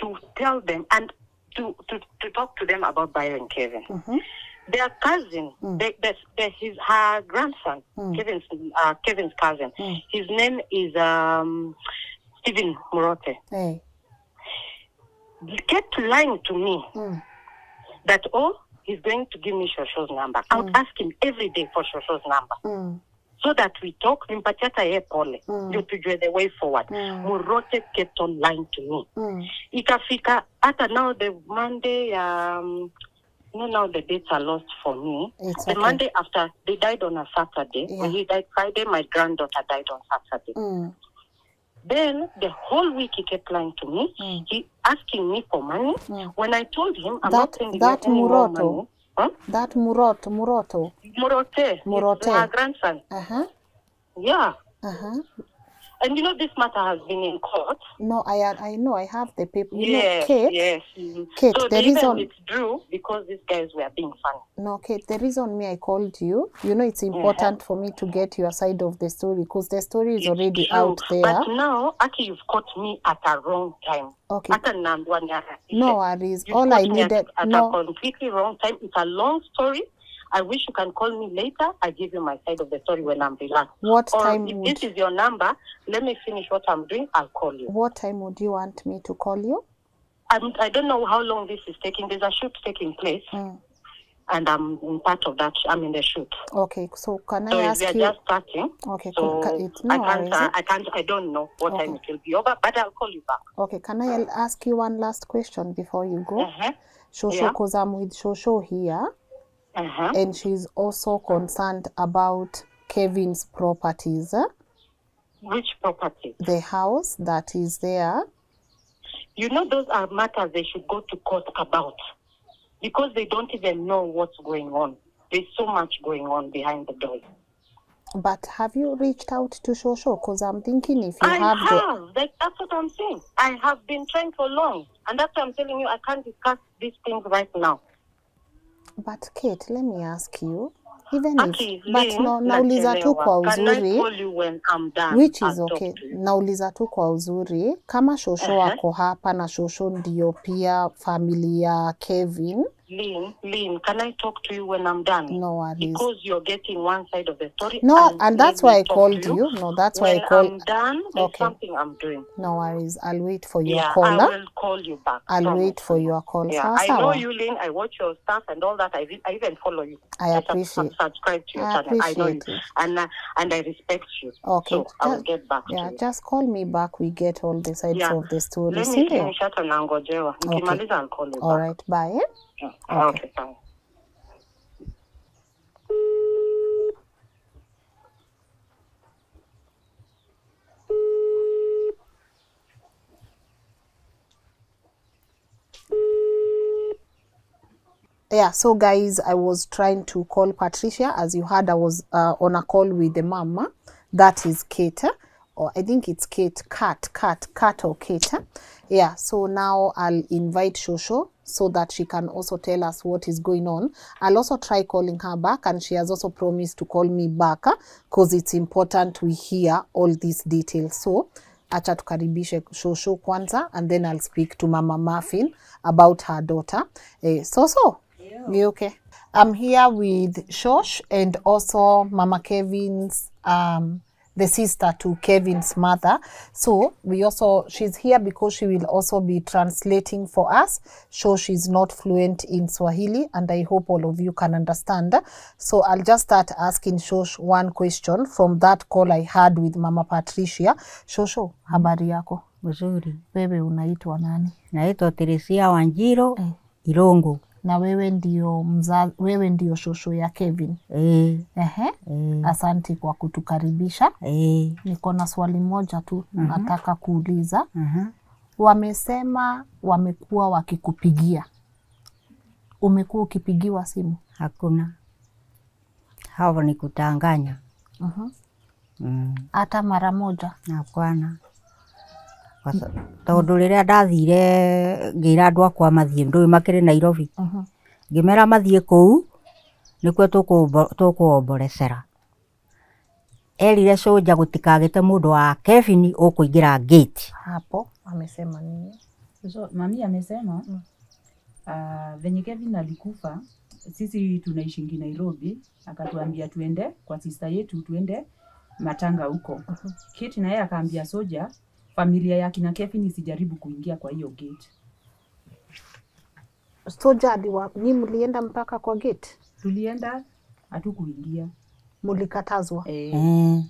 to tell them and to, to, to talk to them about Byron Kevin. Mhm. Their cousin, they, they, they, his her grandson, Kevin's uh, Kevin's cousin. His name is um, Stephen Murote. Hey. He kept lying to me Mm. that oh, he's going to give me Shosho's number. I would ask him every day for Shosho's number. Mm. so that we talk yeye pole ndio tujue the way forward. Murote kept on lying to me. Mm. ikafika hata now the monday um, no now the dates are lost for me. It's the okay. monday after they died on a saturday. When he died friday my granddaughter died on saturday. Mm. then the whole week he kept lying to me. He asking me for money. When i told him i'm not That- sending that you any more money huh? That Murot, Muroto. murote Murote. Her grandson Uh-huh. yeah Uh-huh. And you know this matter has been in court No, I I know I have the paper. You yes, know, Kate. yes. mhm. Kate, so the reason- withdrew because these guys were being funny. No, Kate, the reason me I called you, you know, it's important for me to get your side of the story because the story is It's already true. out there. But now, Aki, you've caught me at a wrong time. Okay. Hata naambiwa niharakishe. No worries. You've All I me at- needed, at, no. a completely wrong time. It's a long story. I wish you can call me later. I give you my side of the story when I'm relaxed. What or time if would- this is your number, let me finish what I'm doing. I'll call you. What time would you want me to call you? I'm, I don't know how long this is taking. There's a shoot taking place, Mm. and I'm part of that. I'm in the shoot. Okay, so can I So I we ask are you? just starting. Okay, So cool. Ca- it's no I can't. Uh, I can't. I don't know what time it will be over, but I'll call you back. Okay, can I ask you one last question before you go? Uh-huh. Shosho, Yeah. because I'm with Shosho here, Uh-huh. and she's also concerned about Kevin's properties, eh? Which property? the house that is there. You know, those are matters they should go to court about because they don't even know what's going on. There's so much going on behind the door. But have you reached out to Shosho? Because I'm thinking if you I have, have. the that's what I'm saying. I have been trying for long, and that's why I'm telling you I can't discuss these things right now. But Kate, let me ask you, even Aki, if but no, nauliza tu kwa uzuri which is okay. Nauliza tu kwa uzuri kama Shosho Uh-huh. wako hapa na Shosho ndio pia familia ya Kevin, Lynn, Lynn, can I talk to you when I'm done? no worries. Because you're getting one side of the story. No, and and that's why I called to you. No, that's when why I called. I'm done, there's Okay. something I'm doing. No worries. I'll wait for your yeah, call. I will call you back. I'll promise. wait for your call. Yeah, Sawa I know you, Lynn. I watch your stuff and all that. I, I even follow you. I sub- appreciate- subscribe to your I channel. I know you, it. and uh, and I respect you. Okay. So I will get back yeah, to you. just call me back. We get all the sides Yeah. of the story. Let me finish hata nangojewa. Nikimaliza I'll call you All right. Bye. Okay. Yeah so guys i was trying to call patricia. As you heard i was uh, on a call with the mama. That is kate or i think it's kate Kat, Kat, cat or kate yeah so now i'll invite shosho so that she can also tell us what is going on. I'll also try calling her back and she has also promised to call me back because it's important we hear all these details. So acha tukaribishe shosho kwanza and then i'll speak to mama muffin about her daughter. Eh, so so you okay? I'm here with shosh and also mama kevin's um the sister to kevin's mother. So we also she's here because she will also be translating for us. So she's not fluent in swahili and i hope all of you can understand. So i'll just start asking shosh one question. From that call i had with mama patricia. Shosho habari yako? Mzuri. wewe unaitwa nani? Naitwa Teresia Wanjiro Irungu. Na wewe ndio mza, wewe ndio shosho ya Kevin. e. Ehe, E. asanti kwa kutukaribisha. e. Niko na swali moja tu nataka kuuliza. aha. Wamesema wamekuwa wakikupigia, umekuwa ukipigiwa simu? Hakuna. Hao ni kutanganya. Mhm. Mm, hata mara moja? hapana. Kwa rä rä a ndathire ngä ra andå akwa mathiĩ ndũĩ makĩrĩ Nairobi Mhm. ngĩmera mathiĩ kũu nĩkuo kå tũkũomborecera erire soja gũtikagĩte mũndũ wa Kevin gå gate Hapo amesema nini? So, mami amesema uh, venye Kevin alikufa, sisi tunaishingi Nairobi, akatuambia tuende kwa sista yetu tuende matanga huko. Kate naye akaambia soja familia ya kina Kevin isijaribu kuingia kwa hiyo gate. So jadi wa ni mlienda mpaka kwa gate? Tulienda hatukuingia. Mlikatazwa? Eh, Mm.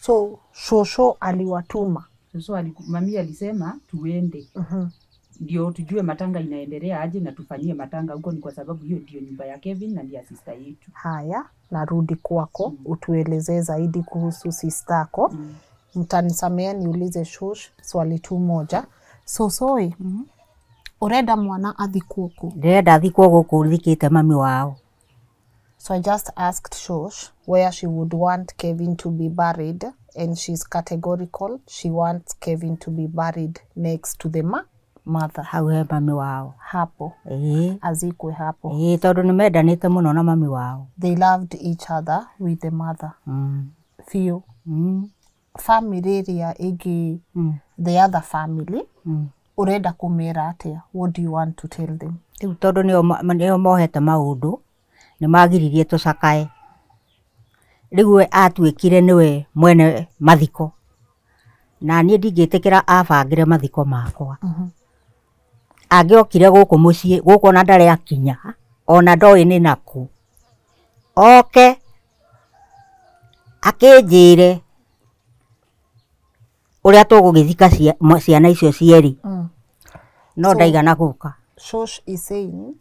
So shosho aliwatuma? Shosho aliku, mami alisema tuende Mhm. ndio tujue matanga inaendelea aje na tufanyie matanga huko, ni kwa sababu hiyo ndio nyumba ya Kevin na ndio sista yetu. Haya, narudi kwako mm. utuelezee zaidi kuhusu sistako. Mm. Mtanisamea niulize shush swali tu moja. Sosoi, urenda mwana athi kuku. ndĩrenda thikwo gũkũ thikĩte mami wao So I just asked shush where she would want Kevin to be buried, and she's categorical. She wants Kevin to be buried next to the ma mother. hau he mami wao Hapo e. azikwe hapo. e, tondu ni mendanite muno na mami wao They loved each other with the mother. mm. Few Mm. Family ĩrĩa ĩngĩ Mm. the other family Mm. urenda kumera atia what do you want to tell them? Rĩu tondũ nĩo mohete maũndũ nĩ magiririe tũcakae. Rĩu we atuĩkire nĩwe mwene mathiko. Na niĩ ndingĩtĩkĩra abangĩre mathiko makwa. Angĩokire gũkũ mũciĩ gũkũ ona ndarĩ akinya ona ndoĩ nĩ nakũ. Oke akĩnjĩre ũrĩa tugugithika ciana icio cieri mm. no So- ndaigana gũka shosh is saying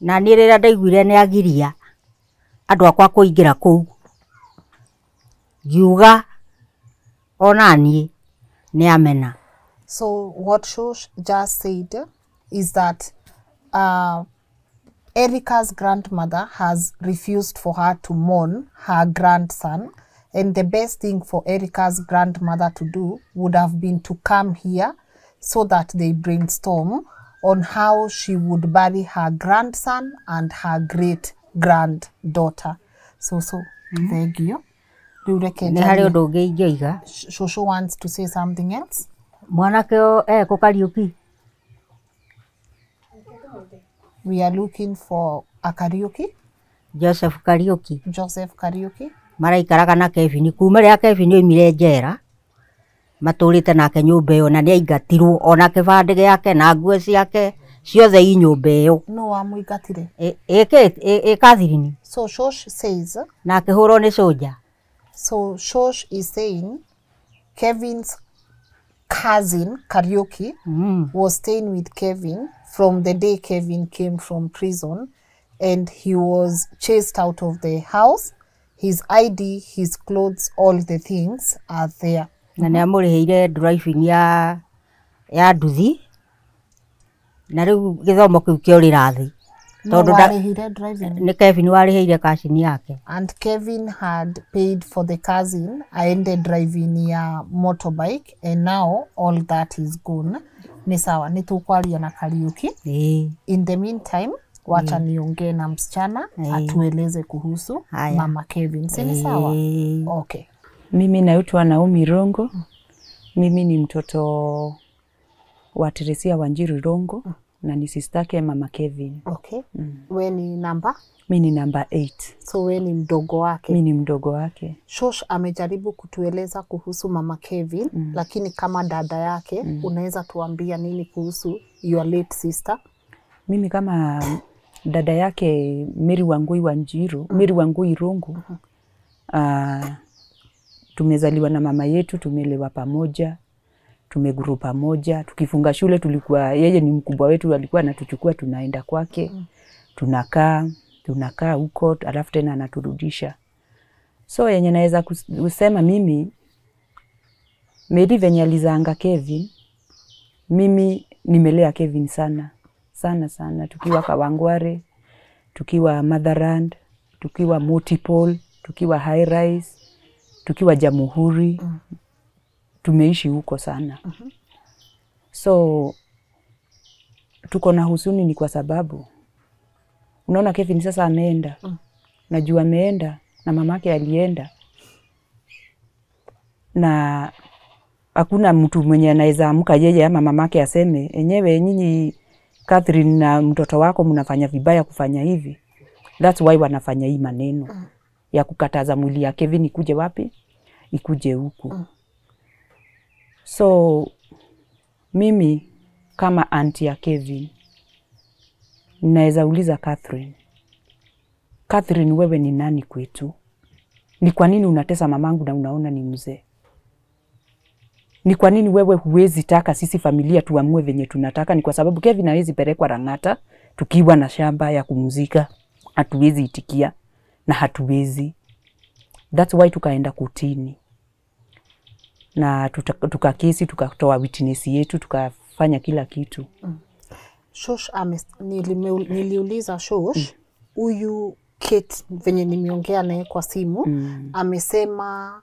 na ni rira ndaiguire ni agiria andu akwa kuingira kuu ngiuga ona nie ni amena. So what shosh just said is that uh, Erica's grandmother has refused for her to mourn her grandson and the best thing for Erica's grandmother to do would have been to come here so that they brainstorm on how she would bury her grandson and her great granddaughter so so mm -hmm. thank you Sh- Shosho wants to say something else. mwanake ũyũ ekũ kariũki We are looking for a karaoke, joseph Karaoke. Joseph karaoke. Maraikaraga na kevin kuma rĩrĩa kevin oimire njera maturite nake nyumba iyo na ni aingatirwo ona kibande giake na nguo ciake ciothe i nyumba iyo No wamũingatire. e e ĩ Catherine So Shosh says, na akĩhũrwo ni soja so Shosh is saying Kevin's cousin karaoke mm. was staying with Kevin from the day Kevin came from prison and he was chased out of the house. His ID, his clothes, all the things are there. na nĩ amũrĩhĩire driving ya ya nduthi. Na rä u gä thomo kä u kä o rä driving nĩ Kevin warĩhĩire kacini yake. And Kevin had paid for the cousin aende driving ya motorbike and now all that is gone. Nä sawa nä tå kwaria na Kariuki in the meantime wacha mm. niongee na msichana hey. atueleze kuhusu Haya. mama Kevin si ni sawa okay Mimi naitwa Naomi Rongo. Mimi ni mtoto wa Teresia Wanjiru Rongo na ni sistake mama Kevin. okay we ni namba Mi ni namba 8. so we ni mdogo wake Mi ni mdogo wake. Shosh amejaribu kutueleza kuhusu mama Kevin mm. lakini kama dada yake mm. unaweza tuambia nini kuhusu your late sister? Mimi kama dada yake Mary Wangui Wanjiru, Mary Wangui Rongo. Uh, tumezaliwa na mama yetu, tumelewa pamoja, tumeguru pamoja. Tukifunga shule tulikuwa, yeye ni mkubwa wetu, alikuwa anatuchukua tunaenda kwake, tunakaa tunakaa huko, alafu tena anaturudisha. So yenye naweza kusema mimi, Mary venye alizaanga Kevin, mimi nimelea Kevin sana sana sana, tukiwa Kawangware, tukiwa Motherland, tukiwa Multiple, tukiwa High Rise, tukiwa Jamhuri mm. tumeishi huko sana mm-hmm. so tuko na husuni ni kwa sababu unaona Kevin sasa ameenda mm. najua ameenda na mamake alienda na hakuna mtu mwenye anaweza amka yeye ama mamake aseme enyewe nyinyi Catherine na mtoto wako mnafanya vibaya kufanya hivi. That's why wanafanya hii maneno mm. ya kukataza mwili ya Kevin ikuje wapi, ikuje huku mm. so mimi kama anti ya Kevin naweza uliza Catherine, Catherine, wewe ni nani kwetu? Ni kwa nini unatesa mamangu na unaona ni mzee? Ni kwa nini wewe huwezi taka sisi familia tuamue venye tunataka? Ni kwa sababu Kevin hawezi pelekwa Rang'ata tukiwa na shamba ya kumzika, hatuwezi itikia na hatuwezi. That's why tukaenda kutini na tukakesi, tukatoa witness yetu, tukafanya kila kitu. Shosh ames, niliuliza Shosh huyu Kate venye nimeongea naye kwa simu mm. amesema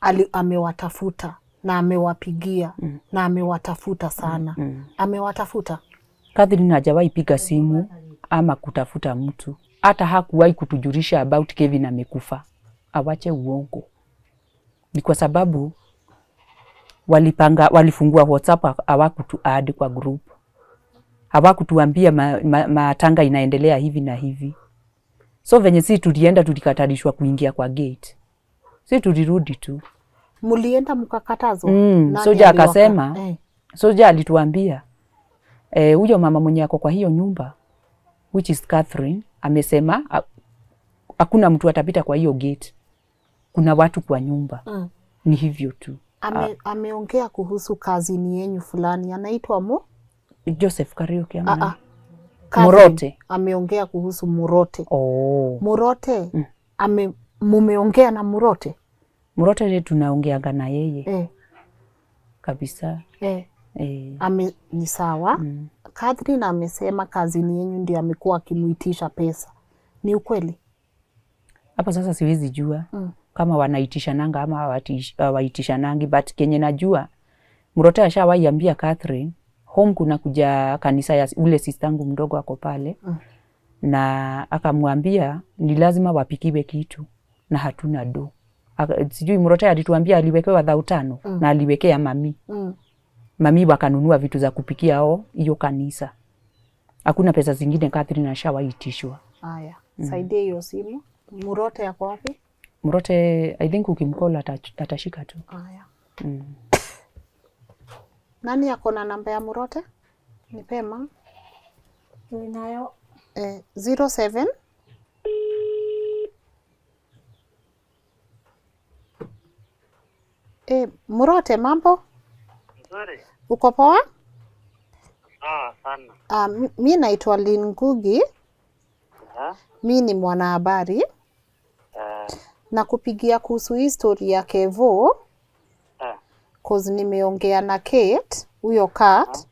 ali, amewatafuta na amewapigia mm. na amewatafuta sana mm. mm. amewatafuta Catherine hajawahi piga simu ama kutafuta mtu, hata hakuwahi kutujulisha about Kevin amekufa. Awache uongo, ni kwa sababu walipanga, walifungua WhatsApp hawakutu add kwa group, hawakutuambia matanga ma, ma inaendelea hivi na hivi. So venye si tulienda, tulikatarishwa kuingia kwa gate, si tulirudi tu. Mlienda mkakatazwa Mm, Suja soja akasema eh. soja alituambia eh, huyo mama mwenye ako kwa hiyo nyumba which is Catherine amesema hakuna mtu atapita kwa hiyo gate, kuna watu kwa nyumba. Mm. ni hivyo tu. Ame, ameongea kuhusu kazini yenyu fulani anaitwa Mo? Joseph Kariuki ama Ah, ah. Murote. ameongea kuhusu Murote. Oh, Murote ame mumeongea na Murote Murote ile tunaongeaga na yeye eh, kabisa eh. eh. Ame, ni sawa mm. Catherine amesema kazini yenyu ndio amekuwa akimuitisha pesa, ni ukweli? Hapo sasa siwezi jua Mm. kama wanaitishananga ama hawaitishanangi, but kenye najua Murote ashawahi ambia Catherine home kuna kuja kanisa ya ule sistangu mdogo ako pale Mm. na akamwambia ni lazima wapikiwe kitu na hatuna do. Sijui Murote alituambia aliwekewa dhau tano Mm. na aliwekea mami mm. mami wakanunua vitu za kupikia o hiyo kanisa. Hakuna pesa zingine Catherine ashawaitishwa. Haya, saidia hiyo simu. Murote yako wapi? Murote I think ukimkola atach- atashika tu. Haya, Mm. [COUGHS] nani ako na namba ya Murote? Nipema. Ninayo. eh, 07 Eh, Murote, mambo? Nzuri. Uko poa? Ah, sana. Ah, mi- naitwa Lin Ngugi, mi ni mwanahabari eh, na kupigia kuhusu hii story ya Kevo eh, cause nimeongea na Kate huyo Kat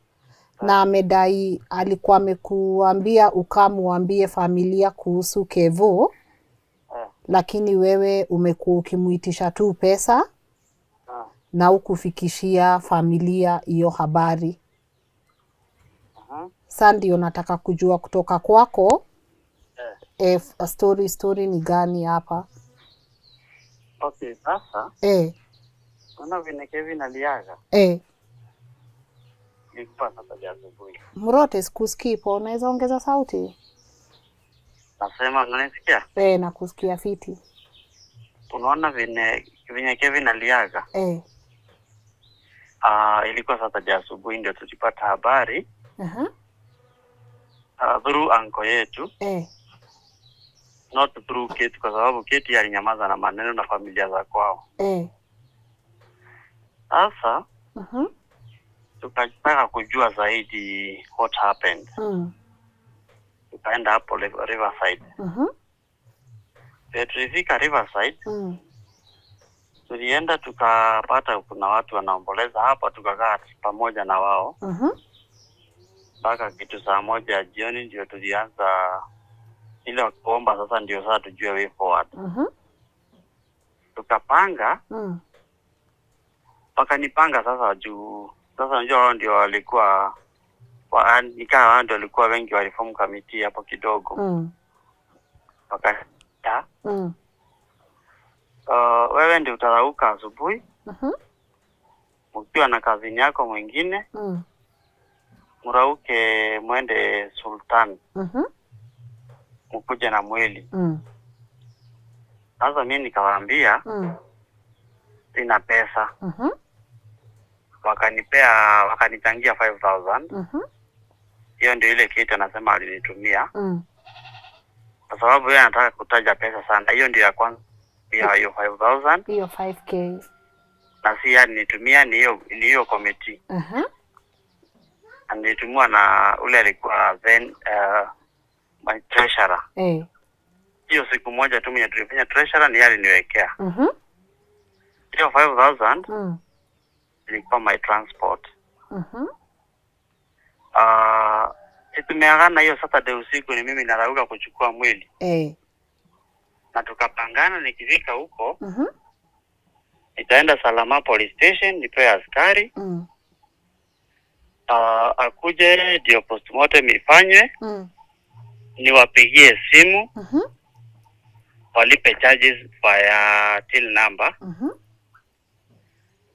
na amedai alikuwa amekuambia ukamwambie familia kuhusu Kevo, lakini wewe umekuwa ukimuitisha tu pesa. Na ukufikishia familia hiyo habari. saa Sa ndio nataka kujua kutoka kwako Eh. eh, story story ni gani hapa Okay, sasa eh, Kuna vile Kevin aliaga eh. sasa asubuhi. Mrote sikusikii po, unaweza ongeza sauti Nasema unanisikia? eh, nakusikia fiti Unaona vile vile Kevin aliaga eh. Ah, ilikuwa sasa ya asubuhi ndio tulipata habari uh-huh. uh, through anko yetu Eh. not through Kate kwa sababu Keti alinyamaza na maneno na familia za kwao. Eh. Sasa Mhm. tukataka kujua zaidi what happened, Mm. tukaenda hapo Riv- Riverside. uh-huh. tulifika Riverside, Mm. Tulienda tukapata kuna watu wanaomboleza hapa, tukakaa pamoja na wao mpaka uh -huh. kitu saa moja ya jioni, ndio tulianza ile kuomba. Sasa ndio sasa tujue way forward, Mhm. tukapanga -huh. wakanipanga sasa juu sasa najua wao ndio walikuwa wa, nikaa wao ndio walikuwa wengi walifomu kamiti hapo kidogo Mm. wakaita Mm. Uh, wewe ndi utarauka asubuhi Mhm. ukiwa na kazini yako mwingine Mm. mrauke mwende Sultan Mhm. mkuje na mwili. Mm. Sasa mi nikawaambia Mm. sina pesa, Mhm. wakanipea wakanichangia 5000 Mhm. hiyo ndio ile kitu anasema alinitumia, Mm. kwa sababu yeye anataka kutaja pesa sana. Hiyo ndio ya kwanza ya hiyo 5000 Hiyo 5k. na si ya alinitumia, ni hiyo ni hiyo committee uh -huh. nilitumiwa na ule alikuwa then uh, my treasurer. Eh. Hiyo siku moja tu mwenye tulifanya treasurer ni yeye aliniwekea Mhm. hiyo 5000 Mm. ilikuwa my transport. Mhm. Uh, tumeagana hiyo Saturday usiku, ni mimi narauka kuchukua mwili Eh. Na tukapangana, nikifika huko Mhm. nitaenda Salama police station nipewe askari Mm. uh, akuje ndio postmortem ifanywe, Mm. niwapigie simu Mhm. walipe charges via till number Mhm.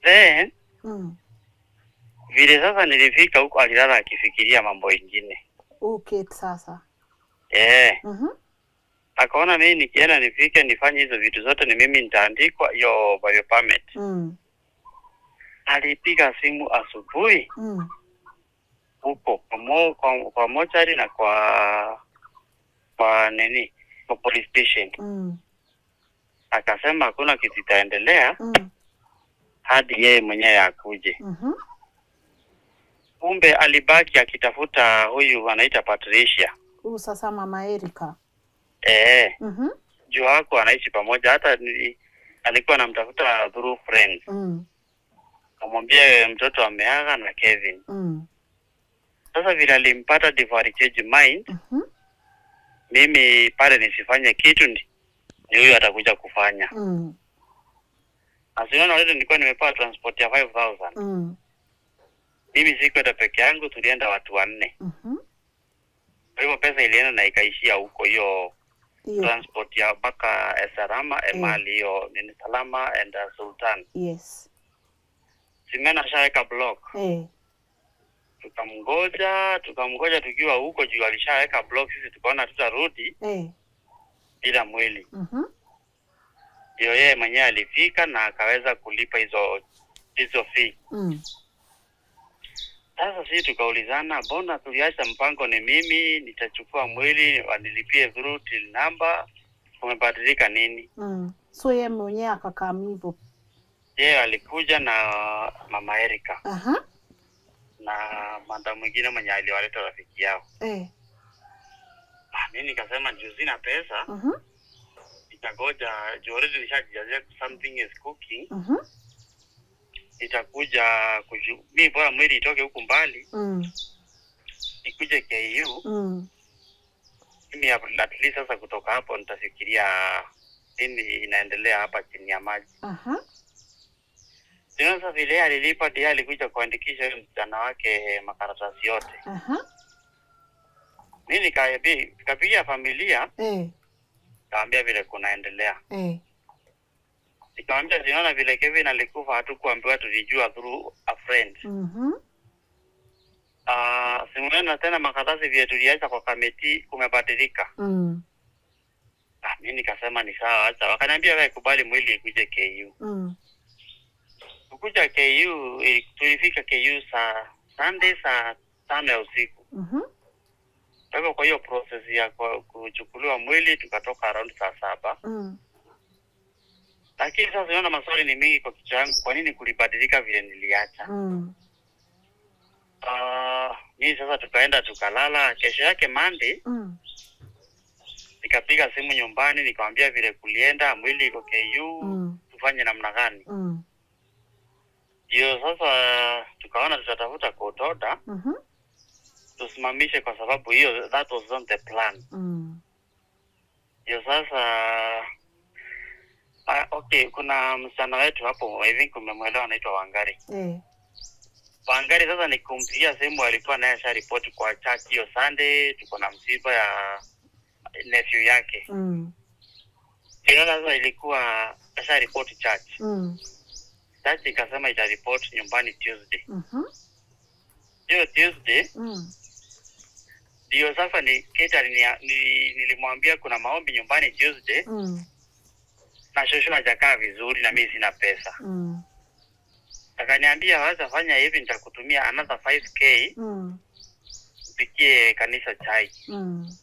then Mm. vile sasa nilifika huko alilala akifikiria mambo ingine Okay, sasa. eh Mhm. Akaona mimi nikienda nifike nifanye hizo vitu zote ni mimi nitaandikwa hiyo bio permit Mm. alipiga simu asubuhi Mm. huko kwa, mo, kwa, kwa mochari na kwa kwa nini kwa police station Mm. akasema hakuna kitu itaendelea Mm. hadi yeye mwenyewe akuje Mhm. kumbe alibaki akitafuta huyu anaita Patricia Huyu sasa mama Erika. Eh Mhm. juu wako anaishi pamoja hata ni, alikuwa anamtafuta through friends Mm. kamwambia mtoto ameaga na Kevin Mm. sasa vile alimpata ndivyo change mind Mhm. mimi pale nisifanye kitu ni ni huyu atakuja kufanya Mm. na siona nilikuwa nimepewa transport ya 5000 Mm. mimi sikwenda peke yangu tulienda watu wanne Mhm. kwa hivyo pesa ilienda na ikaishia huko hiyo Hiyo. transport ya mpaka Esarama Emali hiyo nini Salama and uh, Sultan Yes. Simena shaweka block Eh. tukamgoja tukamgoja tukiwa huko juu alishaweka block sisi tukaona tutarudi Eh. bila mwili Mhm. ndio yeye mwenyewe alifika na akaweza kulipa hizo hizo fee Mm. Sasa sisi tukaulizana mbona tuliacha mpango ni mimi nitachukua mwili wanilipie through till number umebadilika nini Mm. So yeye mwenyewe akakaa hivyo. yeye alikuja na mama Erika Aha. na manda mwingine mwenye aliwaleta rafiki yao Eh. Ah, mi nikasema juzina sina pesa Mhm. nitagoja juu already nishajijazia something is cooking Mhm. Nitakuja kuju mi bora mwili itoke huku mbali Mm. nikuje KU Mm. mimi at least sasa kutoka hapo nitafikiria nini inaendelea hapa chini ya maji. Aha. Sasa vile alilipa ndiye alikuja kuandikisha huyo msichana wake makaratasi yote. Aha. Mimi nikabi- nikapigia familia Eh. kaambia vile kunaendelea. Eh. Nikamwambia tunaona vile Kevin alikufa hatukuambiwa tulijua through a friend. -hmm. uh, simuona tena makaratasi vile tuliacha kwa kameti kumebadilika. Mm. Ah, mi nikasema ni sawa, acha. Wakaniambia wewe kubali mwili ikuje KU. Mm. Kukuja KU tulifika KU saa Sunday saa tano ya usiku. Mhm. Kwa hivyo kwa hiyo process ya kuchukuliwa mwili tukatoka around saa saba. Mm. Lakini sasa naona maswali ni mingi kwa kichwa yangu, kwa nini kulibadilika vile niliacha? Mm. Uh, mimi sasa tukaenda tukalala. Kesho yake Monday Mm. nikapiga simu nyumbani nikamwambia vile kulienda, mwili iko KU, Mm. tufanye namna gani? Mm. Ndio sasa tukaona tutatafuta court order -hmm tusimamishe, kwa sababu hiyo that was not the plan. Mm. Ndio sasa ah, okay, kuna msichana wetu hapo, I think umemwelewa, anaitwa Wangari. mm. Wangari sasa nikumpigia simu, alikuwa naye asha ripoti kwa church hiyo Sunday, tuko na msiba ya nephew yake. Mm. Sasa ilikuwa asha ripoti church. Mm. Church ikasema itaripoti nyumbani Tuesday. Mhm. Hiyo Tuesday Mm. ndio sasa ni alinia- ni, nilimwambia kuna maombi nyumbani Tuesday Mm. Na shosho hajakaa vizuri na mimi sina pesa. Mm. Akaniambia waza fanya hivi, nitakutumia another 5k Mm. upikie kanisa chai. Mm.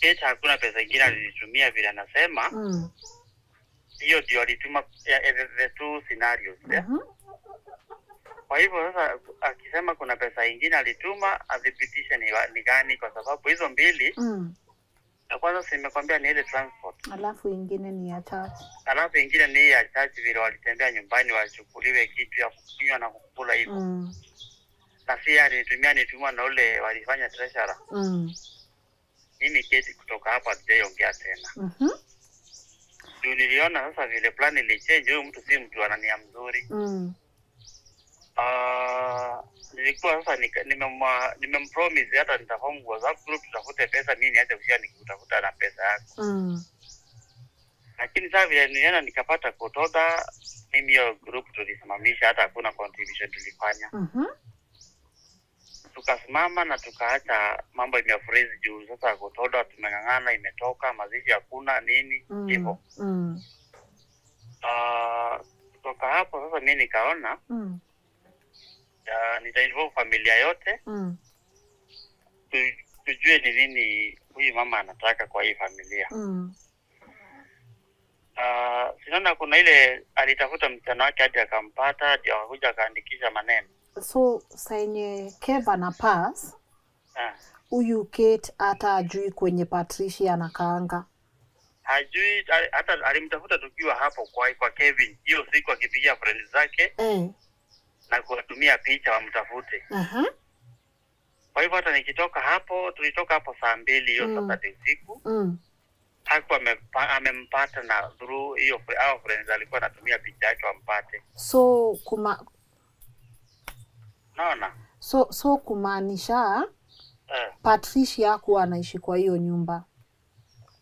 Kate hakuna pesa ingine alilitumia vile anasema Mm. hiyo ndio alituma the, two scenarios yeah. Mhm. Kwa hivyo sasa akisema kuna pesa ingine alituma athibitishe ni, ni gani, kwa sababu hizo mbili Mm. Ya kwanza simekwambia ni ile transport, Alafu ingine ni ya church. alafu ingine ni ya church, vile walitembea nyumbani wachukuliwe kitu ya kukunywa na kukula hivyo Mm. na si yeye alinitumia, nitumwa na ule walifanya treasurer. Mm. Mimi kesi kutoka hapa hatujaiongea tena Mhm. juu niliona sasa vile plan ilichange. Huyu mtu si mtu anania mzuri. Mm. Ah, nilikuwa sasa nimempromise nime hata nitaform WhatsApp group tutafute pesa, mi niache kushia nikutafuta na pesa yako, Mm. lakini saa vile niliona nikapata kutoda mimi, hiyo group tulisimamisha, hata hakuna contribution tulifanya, Mhm. tukasimama na tukaacha mambo imefreeze juu sasa kutoda tumeng'ang'ana, imetoka mazishi hakuna nini hivo Mm. Mm. uh, kutoka hapo sasa mi nikaona Mm. Uh, nitainvolve familia yote Mm. tu- tujue ni nini huyu mama anataka kwa hii familia. Mm. Uh, sinaona kuna ile alitafuta mchana wake hadi akampata, hadi akakuja akaandikisha maneno So saenye Keva na pas Ah, huyu Kate hata ajui kwenye Patricia anakaanga. hajui hata alimtafuta tukiwa hapo kwa kwa Kevin hiyo siku akipigia frendi zake Eh. Na kuwatumia picha wamtafute. -huh. Kwa hivyo hata nikitoka hapo, tulitoka hapo saa mbili hiyo Mm. Saturday usiku, Mm. hakuwa amempata na through hiyo hao friends alikuwa anatumia picha yake wampate. So kuma Naona so so kumaanisha eh, Patricia hakuwa anaishi kwa hiyo nyumba.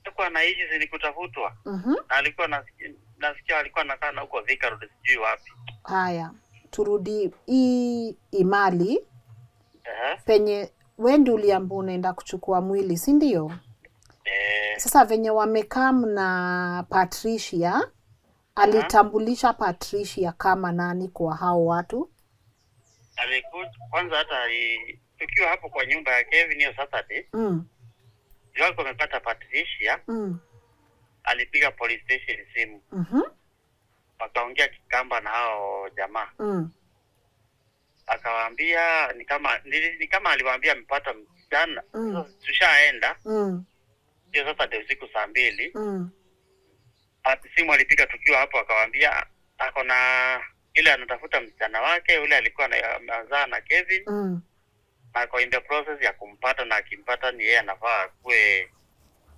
alikuwa anaishi zini kutafutwa. mm -hmm. na alikuwa nasikia, nasikia alikuwa anakaa na huko Thika Road sijui wapi. Haya, turudi hii imali Eh, penye wendi uliambu unaenda kuchukua mwili, si ndio? eh, Sasa venye wamekam na Patricia, alitambulisha Patricia kama nani kwa hao watu? alikuja kwanza, hata tukiwa hapo kwa nyumba ya Kevin hiyo Saturday, Mm. ndio alikuwa amepata Patricia, Mm. alipiga police station simu, Mhm. Wakaongea Kikamba na hao jamaa Mm. akawaambia ni kama ni, ni kama aliwaambia amepata msichana Mm. Tushaenda Mm. sasa ndio usiku saa mbili Mm. Ati simu alipiga tukiwa hapo akawaambia ako na ile anatafuta msichana wake yule alikuwa anazaa amezaa na Kevin Mm. na ako in the process ya kumpata, na akimpata ni yeye anafaa akuwe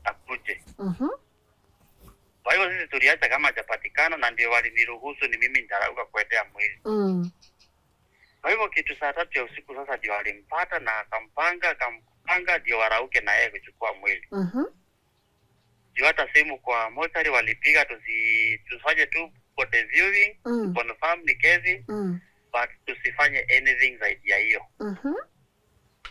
akuje. Mhm. Kwa hiyo sisi tuliacha kama hajapatikana, na ndio waliniruhusu ni mimi nitarauka kuendea mwili. Mm. Kwa hivyo kitu saa tatu ya usiku sasa ndio alimpata na akampanga akampanga ndio warauke na yeye kuchukua mwili. mm -hmm. Juu hata simu kwa mochari walipiga tusi, tufanye tu body viewing Mm. confirm ni kezi Mm. but tusifanye anything zaidi ya hiyo. Mhm.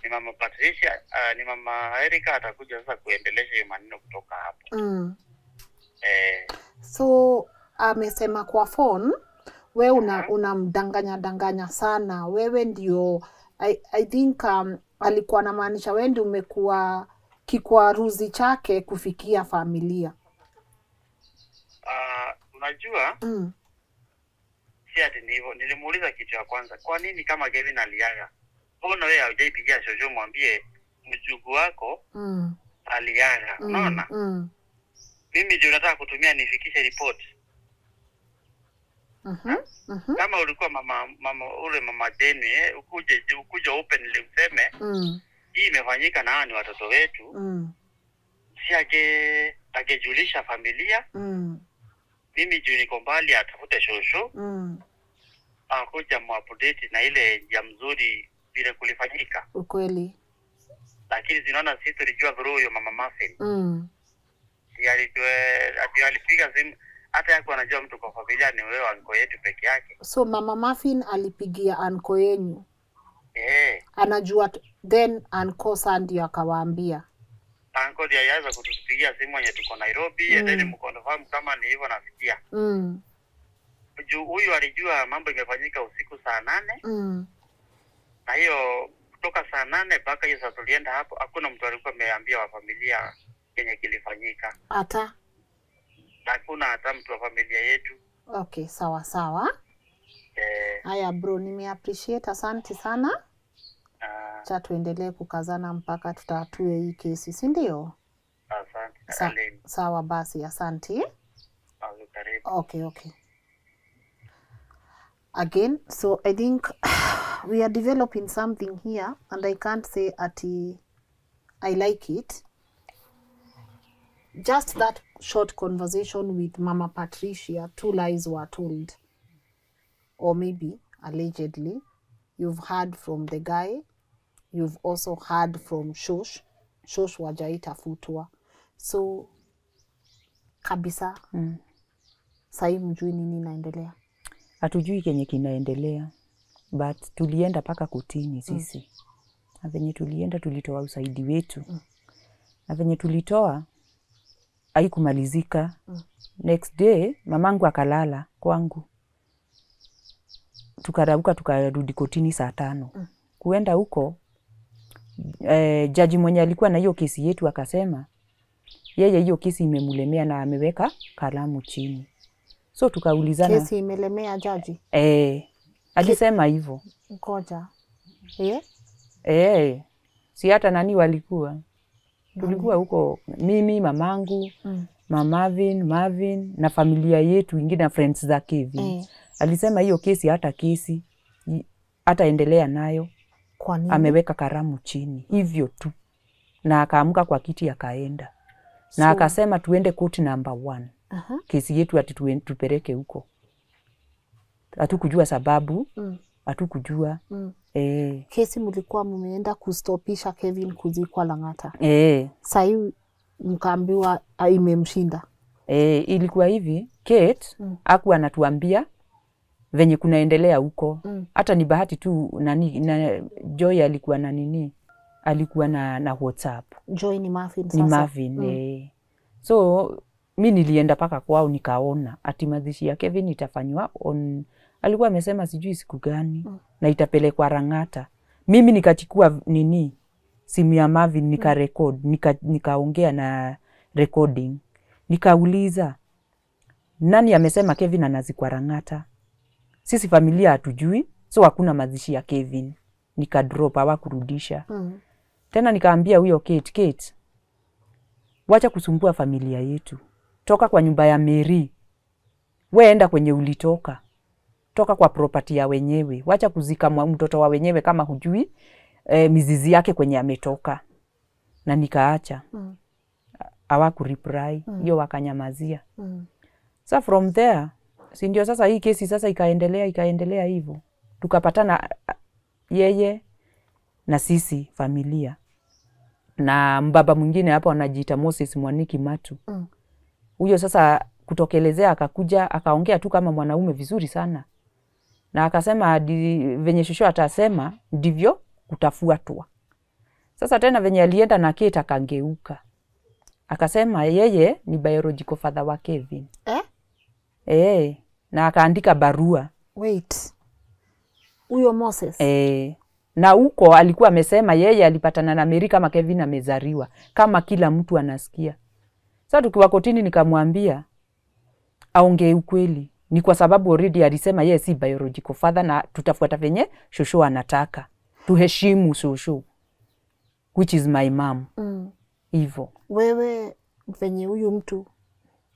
Ni mama Patricia, uh, ni mama Erika atakuja sasa kuendelesha hiyo maneno kutoka hapo. Mm. Eh, So amesema kwa phone we una unamdanganya danganya sana, wewe ndio I, I think um, alikuwa anamaanisha wewe ndio umekuwa kikwaruzi chake kufikia familia. uh, unajua Mm. si ati ni hivyo. Nilimuuliza kitu ya kwanza, kwa nini kama Kevin aliaga, mbona wewe haujaipigia shosho mwambie mjugu wako Mm. aliaga? Unaona Mm. Mm. Mimi ndio nataka kutumia nifikishe ripoti. Mhm. Mhm. Kama ulikuwa mama mama ule mama Jeni eh, ukuje ukuje openly useme Mm. hii imefanyika na hawa ni watoto wetu, Mm. si age agejulisha familia. Mm. Mimi juu niko mbali, atafute shosho Mm. akuja muupdate na ile njia mzuri vile kulifanyika, Ukweli. lakini zinaona sisi tulijua through huyo mama Muffin Mm. Alipiga simu, hata yako anajua mtu kwa familia ni wewe anko yetu peke yake. So mama Muffin alipigia anko yenyu, Eh, anajua then anko sa ndio akawaambia. anko ndiye aliweza kutupigia simu wenye tuko Nairobi, Mm. mm. then mkonfirm kama ni hivyo nafikia Mm. Juu huyu alijua mambo imefanyika usiku saa nane Mm. na hiyo kutoka saa nane mpaka hiyo saa tulienda hapo, hakuna mtu alikuwa ameambia wa familia kenye kilifanyika, hata na hakuna hata mtu wa familia yetu okay, sawa sawa. eh, Haya bro, nimeappreciate, asante sana. Ah, Cha tuendelee kukazana mpaka tutatue hii kesi, si ndio? asante Sa sawa basi, asante. Okay, okay. Again, so I think [SIGHS] we are developing something here, and I can't say ati I like it. Just that short conversation with Mama Patricia, two lies were told, or maybe allegedly. You've heard from the guy, you've also heard from Shosh. Shosh wajaita wajaitafutwa, so kabisa Mm. sahii mjui nini inaendelea. Hatujui kenye kinaendelea, but tulienda mpaka kutini sisi mm. na venye tulienda tulitoa usaidi wetu mm. na venye tulitoa haikumalizika. Next day mamangu akalala kwangu, tukarauka tukarudi kotini saa tano kuenda huko eh, jaji mwenye alikuwa na hiyo kesi yetu akasema yeye hiyo kesi imemlemea na ameweka kalamu chini, so tukaulizana Kesi imelemea jaji. Eh, alisema hivyo. Ngoja eh? Eh, si hata nani walikuwa tulikuwa huko, mimi mamangu Mm. Mamavin, Marvin, Marvin na familia yetu ingine na friends za Kevin. Eh. Alisema hiyo kesi hata kesi ataendelea hataendelea nayo, Kwa nini? ameweka karamu chini hivyo tu, na akaamka kwa kiti akaenda na So- akasema tuende koti number one, uh -huh. kesi yetu ati tupeleke huko. Hatukujua sababu, Mm. hatukujua Mm. Eh, Kesi mlikuwa mmeenda kustopisha Kevin kuzikwa Lang'ata, eh. sahii mkaambiwa ah, imemshinda. E, ilikuwa hivi Kate Mm. aku anatuambia venye kunaendelea huko Mm. hata ni bahati tu nani na Joy alikuwa na nini alikuwa na, na WhatsApp Joy ni Marvin sasa. ni. Marvin Mm. eh. so mi nilienda paka kwao nikaona ati mazishi ya Kevin itafanywa on alikuwa amesema sijui siku gani Mm. na itapelekwa Rang'ata. Mimi nikachukua nini simu ya Marvin nikarekod nika, nikaongea na recording nikauliza nani amesema Kevin anazikwa Rang'ata? Sisi familia hatujui, so hakuna mazishi ya Kevin. Nikadrop, hawakurudisha Mm. tena. Nikaambia huyo Kate, Kate, wacha kusumbua familia yetu, toka kwa nyumba ya Mary, weenda kwenye ulitoka, toka kwa property ya wenyewe, wacha kuzika mtoto wa wenyewe kama hujui e, mizizi yake kwenye ametoka. Na nikaacha. Mm. hawaku reply hiyo wakanyamazia. Mm. sa from there si ndio sasa hii kesi sasa ikaendelea ikaendelea hivyo? Tukapatana yeye na sisi familia. Na mbaba mwingine hapo anajiita Moses Mwaniki Matu. Mm. huyo sasa kutokelezea akakuja akaongea tu kama mwanaume vizuri sana na akasema di, venye shosho atasema ndivyo kutafuatwa sasa tena venye alienda na Kate akageuka, akasema yeye ni biological father wa Kevin Eh? Eh, na akaandika barua Wait. Huyo Moses. eh, na huko alikuwa amesema yeye alipatana na Mary kama Kevin amezariwa, kama kila mtu anasikia. Sasa tukiwa kotini, nikamwambia aongee ukweli, ni kwa sababu already alisema yeye si biological father, na tutafuata venye shushu anataka, tuheshimu shushu which is my mom Mm. hivyo. Wewe venye huyu mtu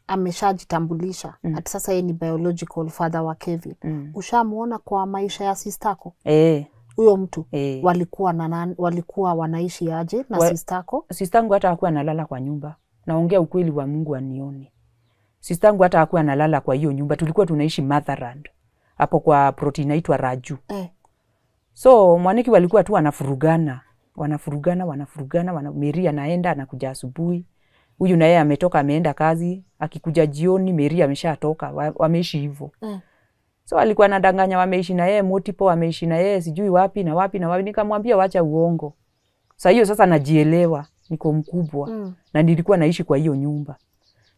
ameshajitambulisha Mm. ati sasa yeye ni biological father wa Kevin. Mm. Ushamuona kwa maisha ya sistako Eh, huyo mtu e. walikuwa na walikuwa wanaishi aje na Wa- sistako? sistangu hata hakuwa analala kwa nyumba, naongea ukweli wa Mungu anione. Sistangu hata hakuwa analala kwa hiyo nyumba, tulikuwa tunaishi Motherland hapo kwa ploti inaitwa Raju. Eh. So Mwaniki walikuwa tu wanafurugana, wanafurugana, wanafurugana, wana, Meri anaenda anakuja asubuhi, huyu na yeye ametoka ameenda kazi, akikuja jioni Meri ameshatoka, wa, wameishi hivyo Eh. so alikuwa anadanganya wameishi na yeye multiple, wameishi na yeye sijui wapi na wapi na wapi. Nikamwambia wacha uongo. Sa hiyo sasa najielewa, niko mkubwa Mm. na nilikuwa naishi kwa hiyo nyumba,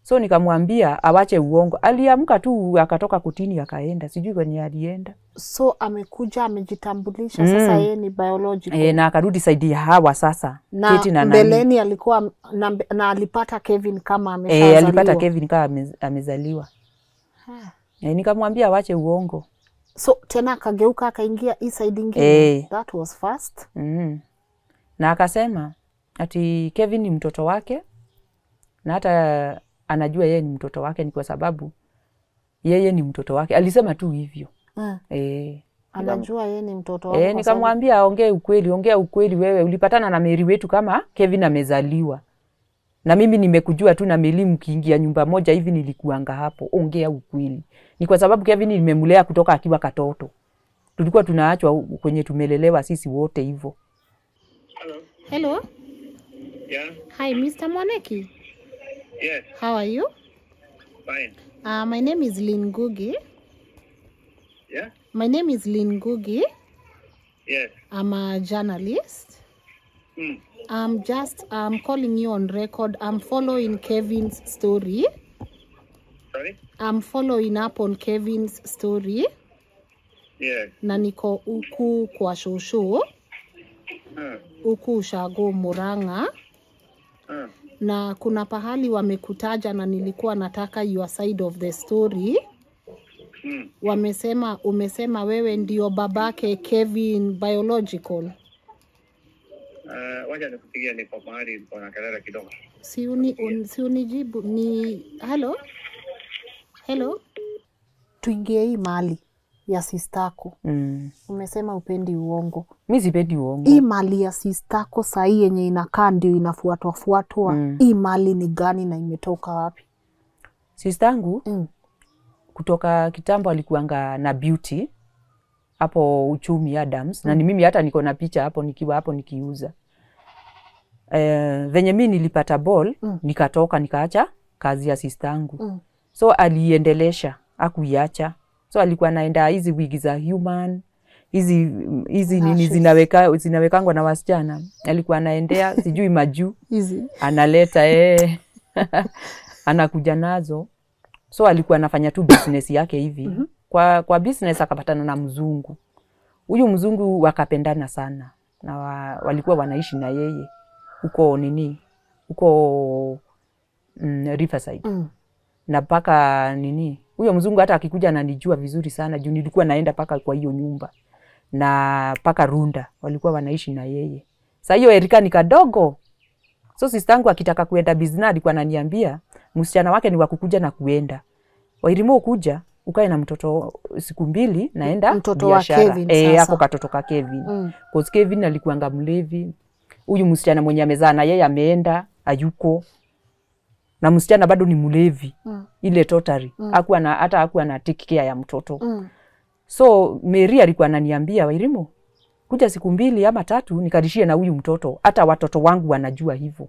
so nikamwambia awache uongo. Aliamka tu akatoka kutini akaenda, sijui kwenye alienda So amekuja amejitambulisha Mm. sasa yeye ni biological. e, na akarudi saidi ya hawa sasa na Keti na mbeleni alikuwa na, na alipata Kevin kama amezaliwa E, alipata Kevin kama amezaliwa. E, nikamwambia awache uongo. So tena akageuka akaingia hii side ingine. e. That was fast. Mm. Na akasema ati Kevin ni mtoto wake na hata anajua yeye ni mtoto wake ni kwa sababu yeye ni mtoto wake. Alisema tu hivyo. Mm. E, Anajua yeye ni mtoto wake. Eh, nikamwambia aongee ukweli, ongea ukweli wewe. Ulipatana na Meri wetu kama Kevin amezaliwa. Na mimi nimekujua tu na Meli mkiingia nyumba moja hivi nilikuanga hapo. Ongea ukweli. Ni kwa sababu Kevin nimemlea kutoka akiwa katoto. Tulikuwa tunaachwa kwenye tumelelewa sisi wote hivyo. Hello. Yeah. Hi, Mr. Mwaneki. Yes. How are you? Fine. Uh, my name is Lynn Gugi. Yeah. My name is Lynn Gugi. Yes. I'm a journalist. Mm. I'm just I'm calling you on record. I'm following Kevin's story. Sorry. I'm following up on Kevin's story Yes. na niko huku kwa shosho Uh, huku ushago Murang'a uh, na kuna pahali wamekutaja na nilikuwa nataka your side of the story. mm. Wamesema umesema wewe ndio babake Kevin biological. Uh, wacha nikupigia, niko mahali kuna kelele kidogo. Si uni, un, si unijibu ni hello hello, tuingie hii mali ya sistako. Mm. Umesema upendi uongo. Mi sipendi uongo. Hii mali ya sistako sahii yenye inakaa ndio inafuatwafuatwa hii Mm. hii mali ni gani na imetoka wapi? Sistangu Mm. kutoka kitambo alikuanga na beauty hapo uchumi Adams mm. na ni mimi hata niko na picha hapo nikiwa hapo nikiuza. Eh, venye mi nilipata ball Mm. nikatoka nikaacha kazi ya sistangu. Mm. So aliendelesha, akuiacha. So alikuwa anaenda hizi wigi za human hizi hizi nini zinaweka zinawekangwa na wasichana. Alikuwa anaendea [LAUGHS] sijui majuu Hizi analeta eh. [LAUGHS] anakuja nazo so alikuwa anafanya tu business yake hivi mm-hmm. kwa, kwa business akapatana na mzungu huyu mzungu wakapendana sana na wa, walikuwa wanaishi na yeye huko nini huko mm, Riverside mm. na mpaka nini huyo mzungu hata akikuja ananijua vizuri sana juu nilikuwa naenda paka kwa hiyo nyumba na paka Runda walikuwa wanaishi na yeye. Sa hiyo Erika ni kadogo, so sistangu akitaka kuenda bizna alikuwa ananiambia msichana wake ni wakukuja na kuenda. Wairimo ukuja ukae na mtoto siku mbili naenda Mtoto wa. Kevin e, sasa. ako katoto ka Kevin Mm. Cause Kevin alikuanga mlevi. Huyu msichana mwenye amezaa na yeye ameenda hayuko, na msichana bado ni mlevi Mm. ile totally mm. Hakuwa na hata hakuwa na take care ya mtoto Mm. so Mary alikuwa ananiambia Wairimu, kuja siku mbili ama tatu nikarishie na huyu mtoto, hata watoto wangu wanajua hivyo.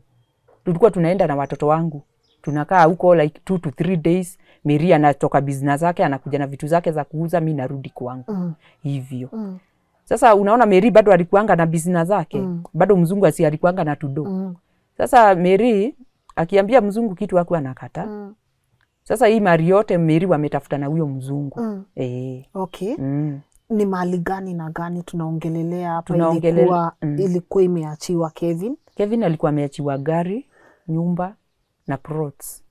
Tulikuwa tunaenda na watoto wangu tunakaa huko like two to three days. Mary anatoka business zake anakuja na vitu zake za kuuza, mi narudi kwangu Mm. hivyo Mm. sasa unaona Mary bado alikuanga na business zake Mm. bado mzungu asi alikuanga na tudo Mm. sasa Mary akiambia mzungu kitu aku anakata Mm. sasa hii mali yote Meri wametafuta na huyo mzungu Mm. E. Okay. mm. Ni mali gani na gani tunaongelelea hapa? Tunaongelele- Ilikuwa, mm. ilikuwa imeachiwa Kevin. Kevin alikuwa ameachiwa gari nyumba na plots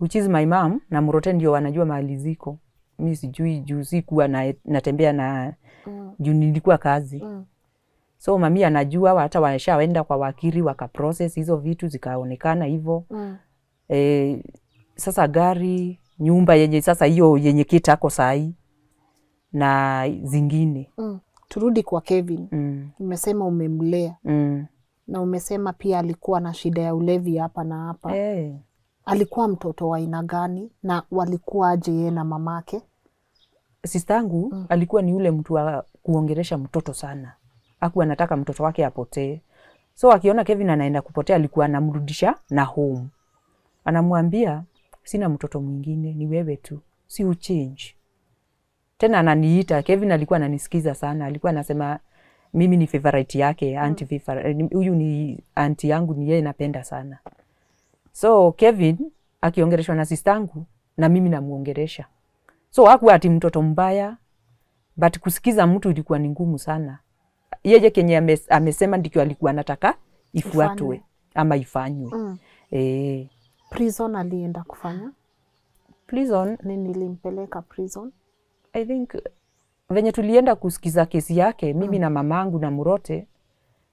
which is my mom na Mrote ndio wanajua mahali ziko mi sijui juu sikuwa na, natembea na Mm. juu nilikuwa kazi Mm. So mami anajua hata washaenda kwa wakili wakaprocess hizo vitu zikaonekana hivyo Mm. e, sasa gari nyumba yenye sasa hiyo yenye kita ko sahi na zingine Mm. Turudi kwa Kevin. mm, Umesema umemlea mm. na umesema pia alikuwa na shida ya ulevi hapa na hapa. hey. Alikuwa mtoto wa aina gani na walikuwa aje yeye na mamake? sistangu mm. alikuwa ni yule mtu wa kuongeresha mtoto sana aku anataka mtoto wake apotee. So akiona Kevin anaenda kupotea alikuwa anamrudisha na home. Anamwambia sina mtoto mwingine ni wewe tu. Si uchange. Tena ananiita. Kevin alikuwa ananisikiza sana. Alikuwa anasema mimi ni favorite yake anti favorite huyu ni anti yangu ni yeye napenda sana. So Kevin akiongereshwa na sistangu na mimi namuongeresha. So hakuwa ati mtoto mbaya but kusikiza mtu ilikuwa ni ngumu sana yeye kenye ame, amesema ndicho alikuwa anataka ifuatwe ama ifanywe Mm. eh, Prison alienda kufanya prison nini? Ilimpeleka prison. I think venye tulienda kusikiza kesi yake mimi mm. na mamangu na Murote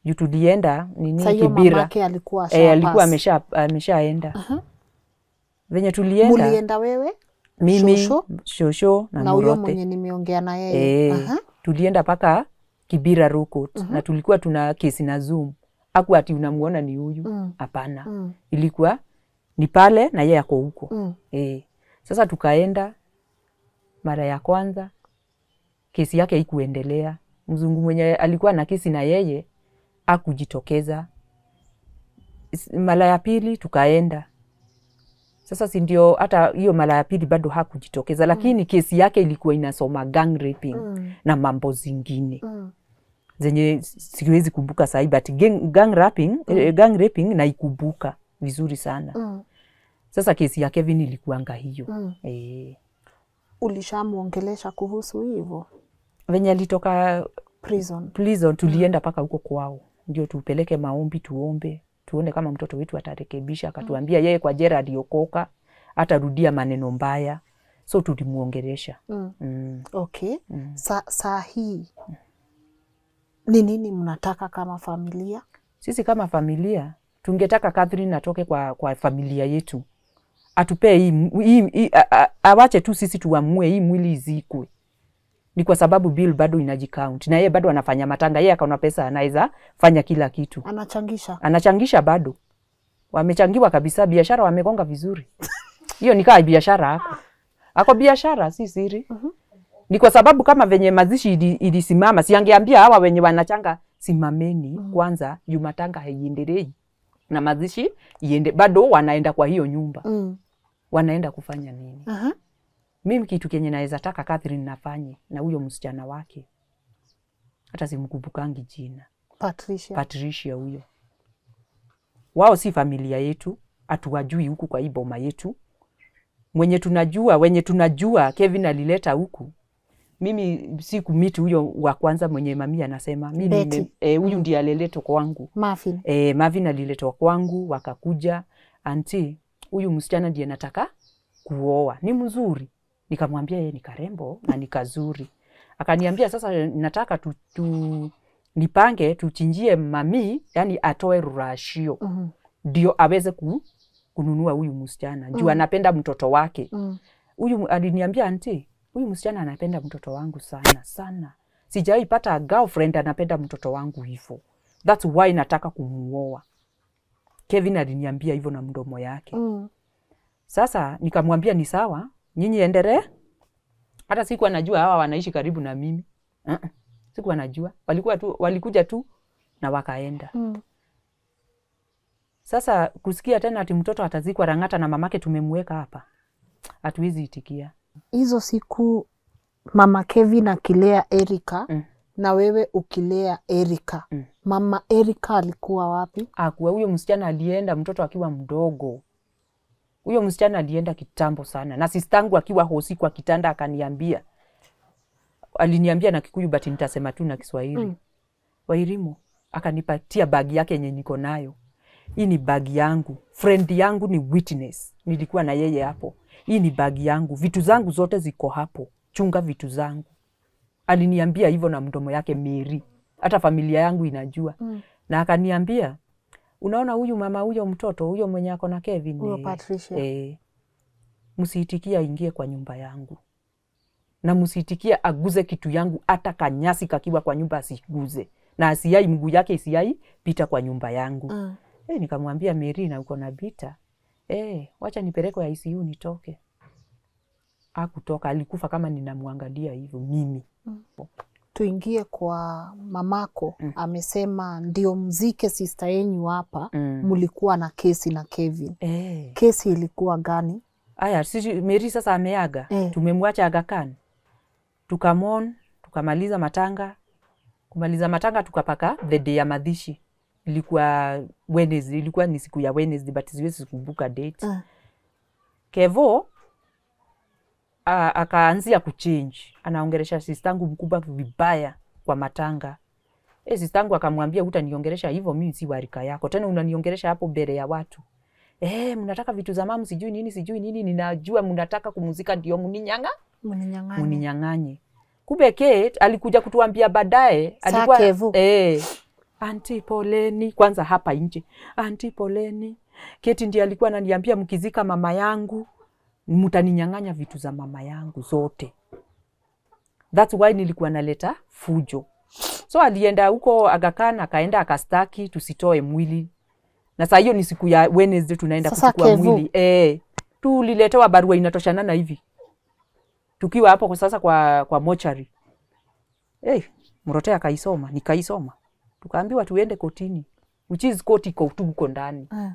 juu tulienda nini Kibira alikuwa e, alikuwa amesha ameshaenda venye tulienda Mulienda wewe mimi Shosho? shosho na, na huyo Murote mwenye nimeongea na yeye. e, uh -huh. tulienda mpaka Kibira Rokot mm -hmm. na tulikuwa tuna kesi na Zoom. Aku ati unamuona ni huyu Mm. hapana. Mm. Ilikuwa ni pale na yeye ako huko. Mm. E, Sasa tukaenda mara ya kwanza kesi yake haikuendelea. Mzungu mwenye alikuwa na kesi na yeye akujitokeza. Mara ya pili tukaenda sasa si ndio hata hiyo mara ya pili bado hakujitokeza, lakini mm. kesi yake ilikuwa inasoma gang raping Mm. na mambo zingine Mm. zenye siwezi kumbuka sahi, but gang, gang mm. eh, gang raping naikumbuka vizuri sana. Mm. Sasa kesi ya Kevin ilikuanga hiyo Mm. eh, Ulishamwongelesha kuhusu hivyo venye alitoka prison? prison tulienda mpaka huko kwao, ndio tupeleke maombi, tuombe, tuone kama mtoto wetu atarekebisha. Akatuambia yeye kwa jera aliokoka, atarudia maneno mbaya, so tulimuongeresha Mm. mm. Okay. Sa, saa hii ni nini mnataka kama familia? Sisi kama familia tungetaka Catherine atoke kwa, kwa familia yetu, atupee hii, hii, hii, awache tu sisi tuamue hii mwili izikwe. Ni kwa sababu bill bado inajicount na yeye bado anafanya matanga, yeye akaona pesa anaweza fanya kila kitu, Anachangisha. Anachangisha bado, wamechangiwa kabisa, biashara wamegonga vizuri. [LAUGHS] Hiyo ni kama biashara ako ako biashara, si siri. Ni kwa sababu kama venye mazishi ili- ilisimama, siangeambia hawa wenye wanachanga simameni kwanza, jumatanga haiendelei na mazishi iende, bado wanaenda kwa hiyo nyumba, mm. wanaenda kufanya nini? Aha. Mimi kitu kenye naweza taka Catherine nafanye na huyo msichana wake, hata simkumbukangi jina Patricia. Patricia huyo. Wao si familia yetu, hatuwajui huku kwa hii boma yetu. Mwenye tunajua, wenye tunajua Kevin alileta huku. Mimi si kumiti huyo wa kwanza mwenye mami anasema mimi e, nime- eh, huyu ndiye aliletwa kwangu. Muffin. E, Marvin aliletwa kwangu, wakakuja anti, huyu msichana ndiye nataka kuoa, ni mzuri. Nikamwambia yeye ni karembo na ni kazuri. Akaniambia sasa nataka tu, tu nipange tuchinjie mami, yani atoe rurashio Mhm. ndio aweze ku, kununua huyu msichana juu mm -hmm. anapenda mtoto wake huyu Mm. -hmm. aliniambia anti, huyu msichana anapenda mtoto wangu sana sana, sijaipata pata girlfriend anapenda mtoto wangu hivo, that's why nataka kumuoa. Kevin aliniambia hivyo na mdomo yake. Mm. Sasa nikamwambia ni sawa, nyinyi endelee. Hata sikuwa najua hawa wanaishi karibu na mimi uh -uh. Sikuwa najua, walikuwa tu, walikuja tu na wakaenda. Mm. Sasa kusikia tena ati mtoto atazikwa Rang'ata na mamake tumemweka hapa, hatuwezi itikia. hizo siku mama Kevin akilea Erika Mm. na wewe ukilea Erika Mm. mama Erika alikuwa wapi? Akuwa huyo msichana alienda mtoto akiwa mdogo. Huyo msichana alienda kitambo sana, na sistangu akiwa hosi kwa kitanda akaniambia, aliniambia na Kikuyu but nitasema tu na Kiswahili Mm. Wairimu akanipatia bagi yake yenye niko nayo. Hii ni bagi yangu, friend yangu ni witness, nilikuwa na yeye hapo. Hii ni bagi yangu, vitu zangu zote ziko hapo, chunga vitu zangu. Aliniambia hivyo na mdomo yake Mary, hata familia yangu inajua Mm. na akaniambia unaona huyu mama huyo mtoto huyo mwenye ako na Kevin Huyo eh, Patricia. eh, msiitikia aingie kwa nyumba yangu na msiitikia aguze kitu yangu, hata kanyasi kakiwa kwa nyumba asiguze, na asiai mguu yake isiai pita kwa nyumba yangu. Mm. Eh, nikamwambia Mary, na uko na Bita eh, wacha ya ICU nitoke. Akutoka, alikufa kama ninamwangalia hivyo mimi. Tuingie kwa mamako Mm. amesema ndio mzike sista yenyu hapa Mm. mlikuwa na kesi na Kevin. Eh. Kesi ilikuwa gani? Aya, sisi Meri sasa ameaga Eh. tumemwacha Aga Khan, tukamon tukamaliza matanga. Kumaliza matanga tukapaka the day ya madhishi, ilikuwa Wednesday, ilikuwa ni siku ya Wednesday but siwezi kukumbuka date. Mm. Kevo a- akaanzia kuchange, anaongeresha sistangu mkubwa vibaya kwa matanga. E, sistangu akamwambia utaniongeresha hivyo, mimi si warika yako. Tena, unaniongeresha hapo mbele ya watu. E, mnataka vitu za mamu? Sijui nini sijui nini, ninajua mnataka kumuzika ndio mninyanga mninyang'anye. Mninyang'anye. Kumbe Kate alikuja kutuambia baadaye, alikuwa eh, anti poleni kwanza hapa nje, anti poleni. Kate ndiye alikuwa ananiambia mkizika mama yangu mtaninyang'anya vitu za mama yangu zote. That's why nilikuwa naleta fujo. So alienda huko Aga Khan akaenda akastaki tusitoe mwili, na saa hiyo ni siku ya Wednesday tunaenda Sasa kuchukua Kevu. mwili eh, tuliletewa barua inatoshana na hivi tukiwa hapo kwa sasa kwa, kwa mochari hey, Mrote akaisoma nikaisoma, tukaambiwa tuende kotini, which is court iko tu huko ndani uh.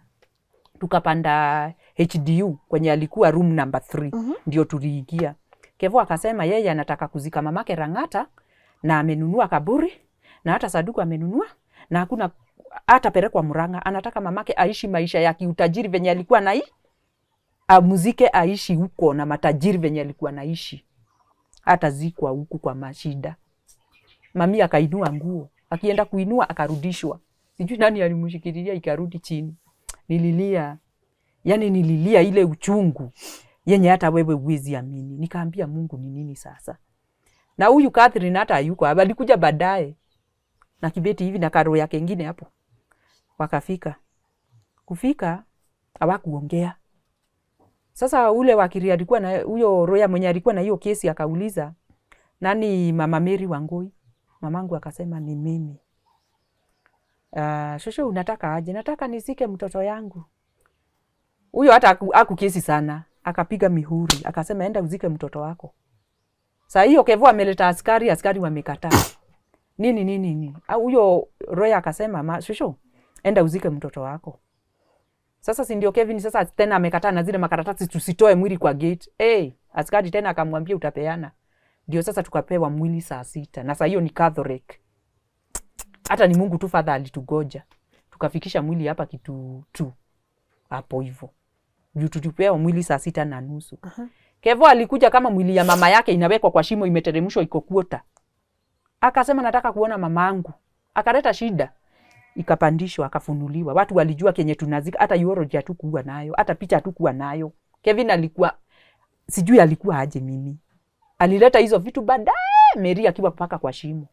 tukapanda HDU kwenye alikuwa room number 3 mm -hmm. ndio tuliingia. Kevo akasema yeye anataka kuzika mamake Rang'ata na amenunua kaburi na hata saduku amenunua na hakuna hata perekwa Murang'a. Anataka mamake aishi maisha ya kiutajiri venye alikuwa nai amuzike aishi huko na matajiri venye alikuwa naishi, hata zikwa huku kwa mashida. Mami akainua nguo, akienda kuinua akarudishwa, sijui nani alimshikilia ikarudi chini. Nililia, yani nililia ile uchungu yenye hata wewe uwezi amini. Nikaambia Mungu ni nini sasa? Na huyu Catherine hata hayuko hapa, alikuja baadaye na kibeti hivi na karo yake ingine hapo, wakafika kufika hawakuongea. Sasa ule wakili alikuwa na huyo roya mwenye alikuwa na hiyo kesi akauliza, nani mama Mary Wangui? Mamangu akasema ni mimi. Uh, shosho unataka aje? Nataka nisike mtoto yangu. Huyo hata akukesi aku sana, akapiga mihuri, akasema enda uzike mtoto wako. Saa hiyo Kevo ameleta askari, askari wamekataa. Nini nini nini. Huyo roya akasema, ma, shusho, enda uzike mtoto wako. Sasa si ndio Kevin sasa tena amekataa na zile makaratasi tusitoe mwili kwa gate. Hey, askari tena akamwambia utapeana. Ndio sasa tukapewa mwili saa sita na saa hiyo ni Catholic. Hata ni Mungu tu fadha alitugoja. Tukafikisha mwili hapa kitu tu hapo hivyo. Juu tulipewa mwili saa sita na nusu. uh -huh. Kevo alikuja kama mwili ya mama yake inawekwa kwa shimo imeteremshwa iko kuota. Akasema nataka kuona mamangu. Akaleta shida ikapandishwa akafunuliwa. Watu walijua kenye tunazika, hata urology hatukuwa nayo, hata picha hatukuwa nayo. Kevin alikuwa sijui alikuwa aje mimi. Alileta hizo vitu baadaye Mary akiwa paka kwa shimo.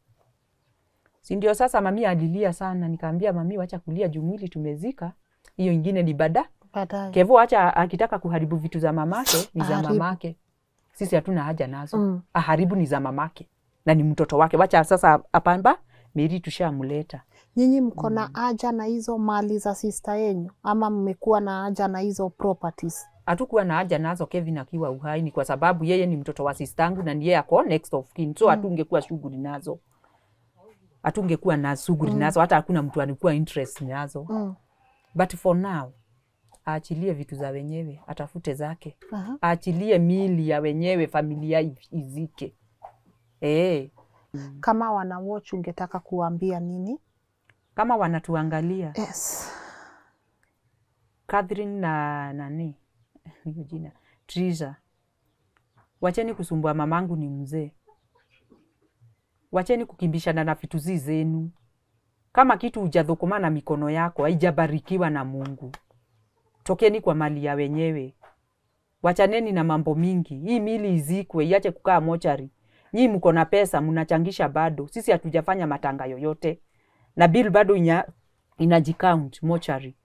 Si ndio sasa mami alilia sana, nikaambia mami wacha kulia juu mwili tumezika. Hiyo ingine ni bada. Baadaye. Kevo acha akitaka kuharibu vitu za mamake ni za mamake. sisi hatuna haja nazo Mm. aharibu ni za mamake na ni mtoto wake wacha sasa apamba meri tushamleta Nyinyi mko na mm. haja na hizo mali za sista yenyu ama mmekuwa na haja na hizo properties? hatukuwa na haja nazo Kevin akiwa uhai, ni kwa sababu yeye ni mtoto wa sistangu na ndiye ako next of kin, so hatungekuwa shughuli nazo, hatungekuwa na shughuli mm. nazo, hata hakuna mtu alikuwa interest nazo Mm. but for now aachilie vitu za wenyewe, atafute zake, Aha. aachilie mili ya wenyewe, familia izike. E. Kama wana watch ungetaka kuambia nini? kama wanatuangalia Yes. Catherine na nani [LAUGHS] hiyo jina Trisha, wacheni kusumbua mamangu, ni mzee. Wacheni kukimbishana na vitu zi zenu. Kama kitu hujadhukuma na mikono yako, haijabarikiwa na Mungu, tokeni kwa mali ya wenyewe. Wachaneni na mambo mingi. Hii mili izikwe, iache kukaa mochari. Nyii mko na pesa, mnachangisha bado. Sisi hatujafanya matanga yoyote, na bill bado inya, inajikaunt mochari.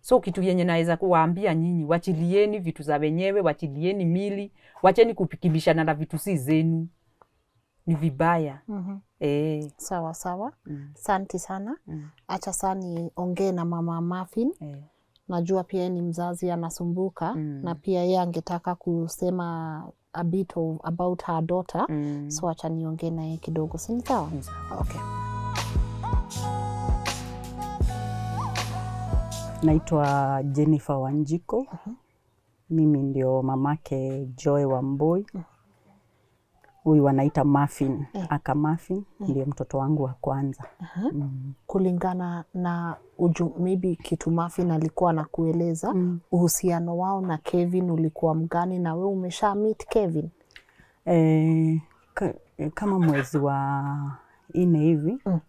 So kitu yenye naweza kuwaambia nyinyi, wachilieni vitu za wenyewe, wachilieni mili, wacheni kupikibishana na vitu si zenu, ni vibaya mm-hmm. e. Sawa sawa. Mm. Santi sana. Mm. Acha sani ongee na mama Muffin. eh. Najua pia ni mzazi anasumbuka Mm. na pia yeye angetaka kusema a bit of, about her daughter. Mm. So acha niongee naye kidogo, si ni sawa? Okay. Naitwa Jennifer Wanjiko. uh -huh. Mimi ndio mamake Joy Wamboi. Huyu wanaita Muffin, aka Muffin ndiye mtoto wangu wa kwanza. mm. Kulingana na uju, maybe kitu Muffin alikuwa anakueleza mm. uhusiano wao na Kevin ulikuwa mgani, na we umesha meet Kevin? eh, ka, kama mwezi wa nne hivi Mm.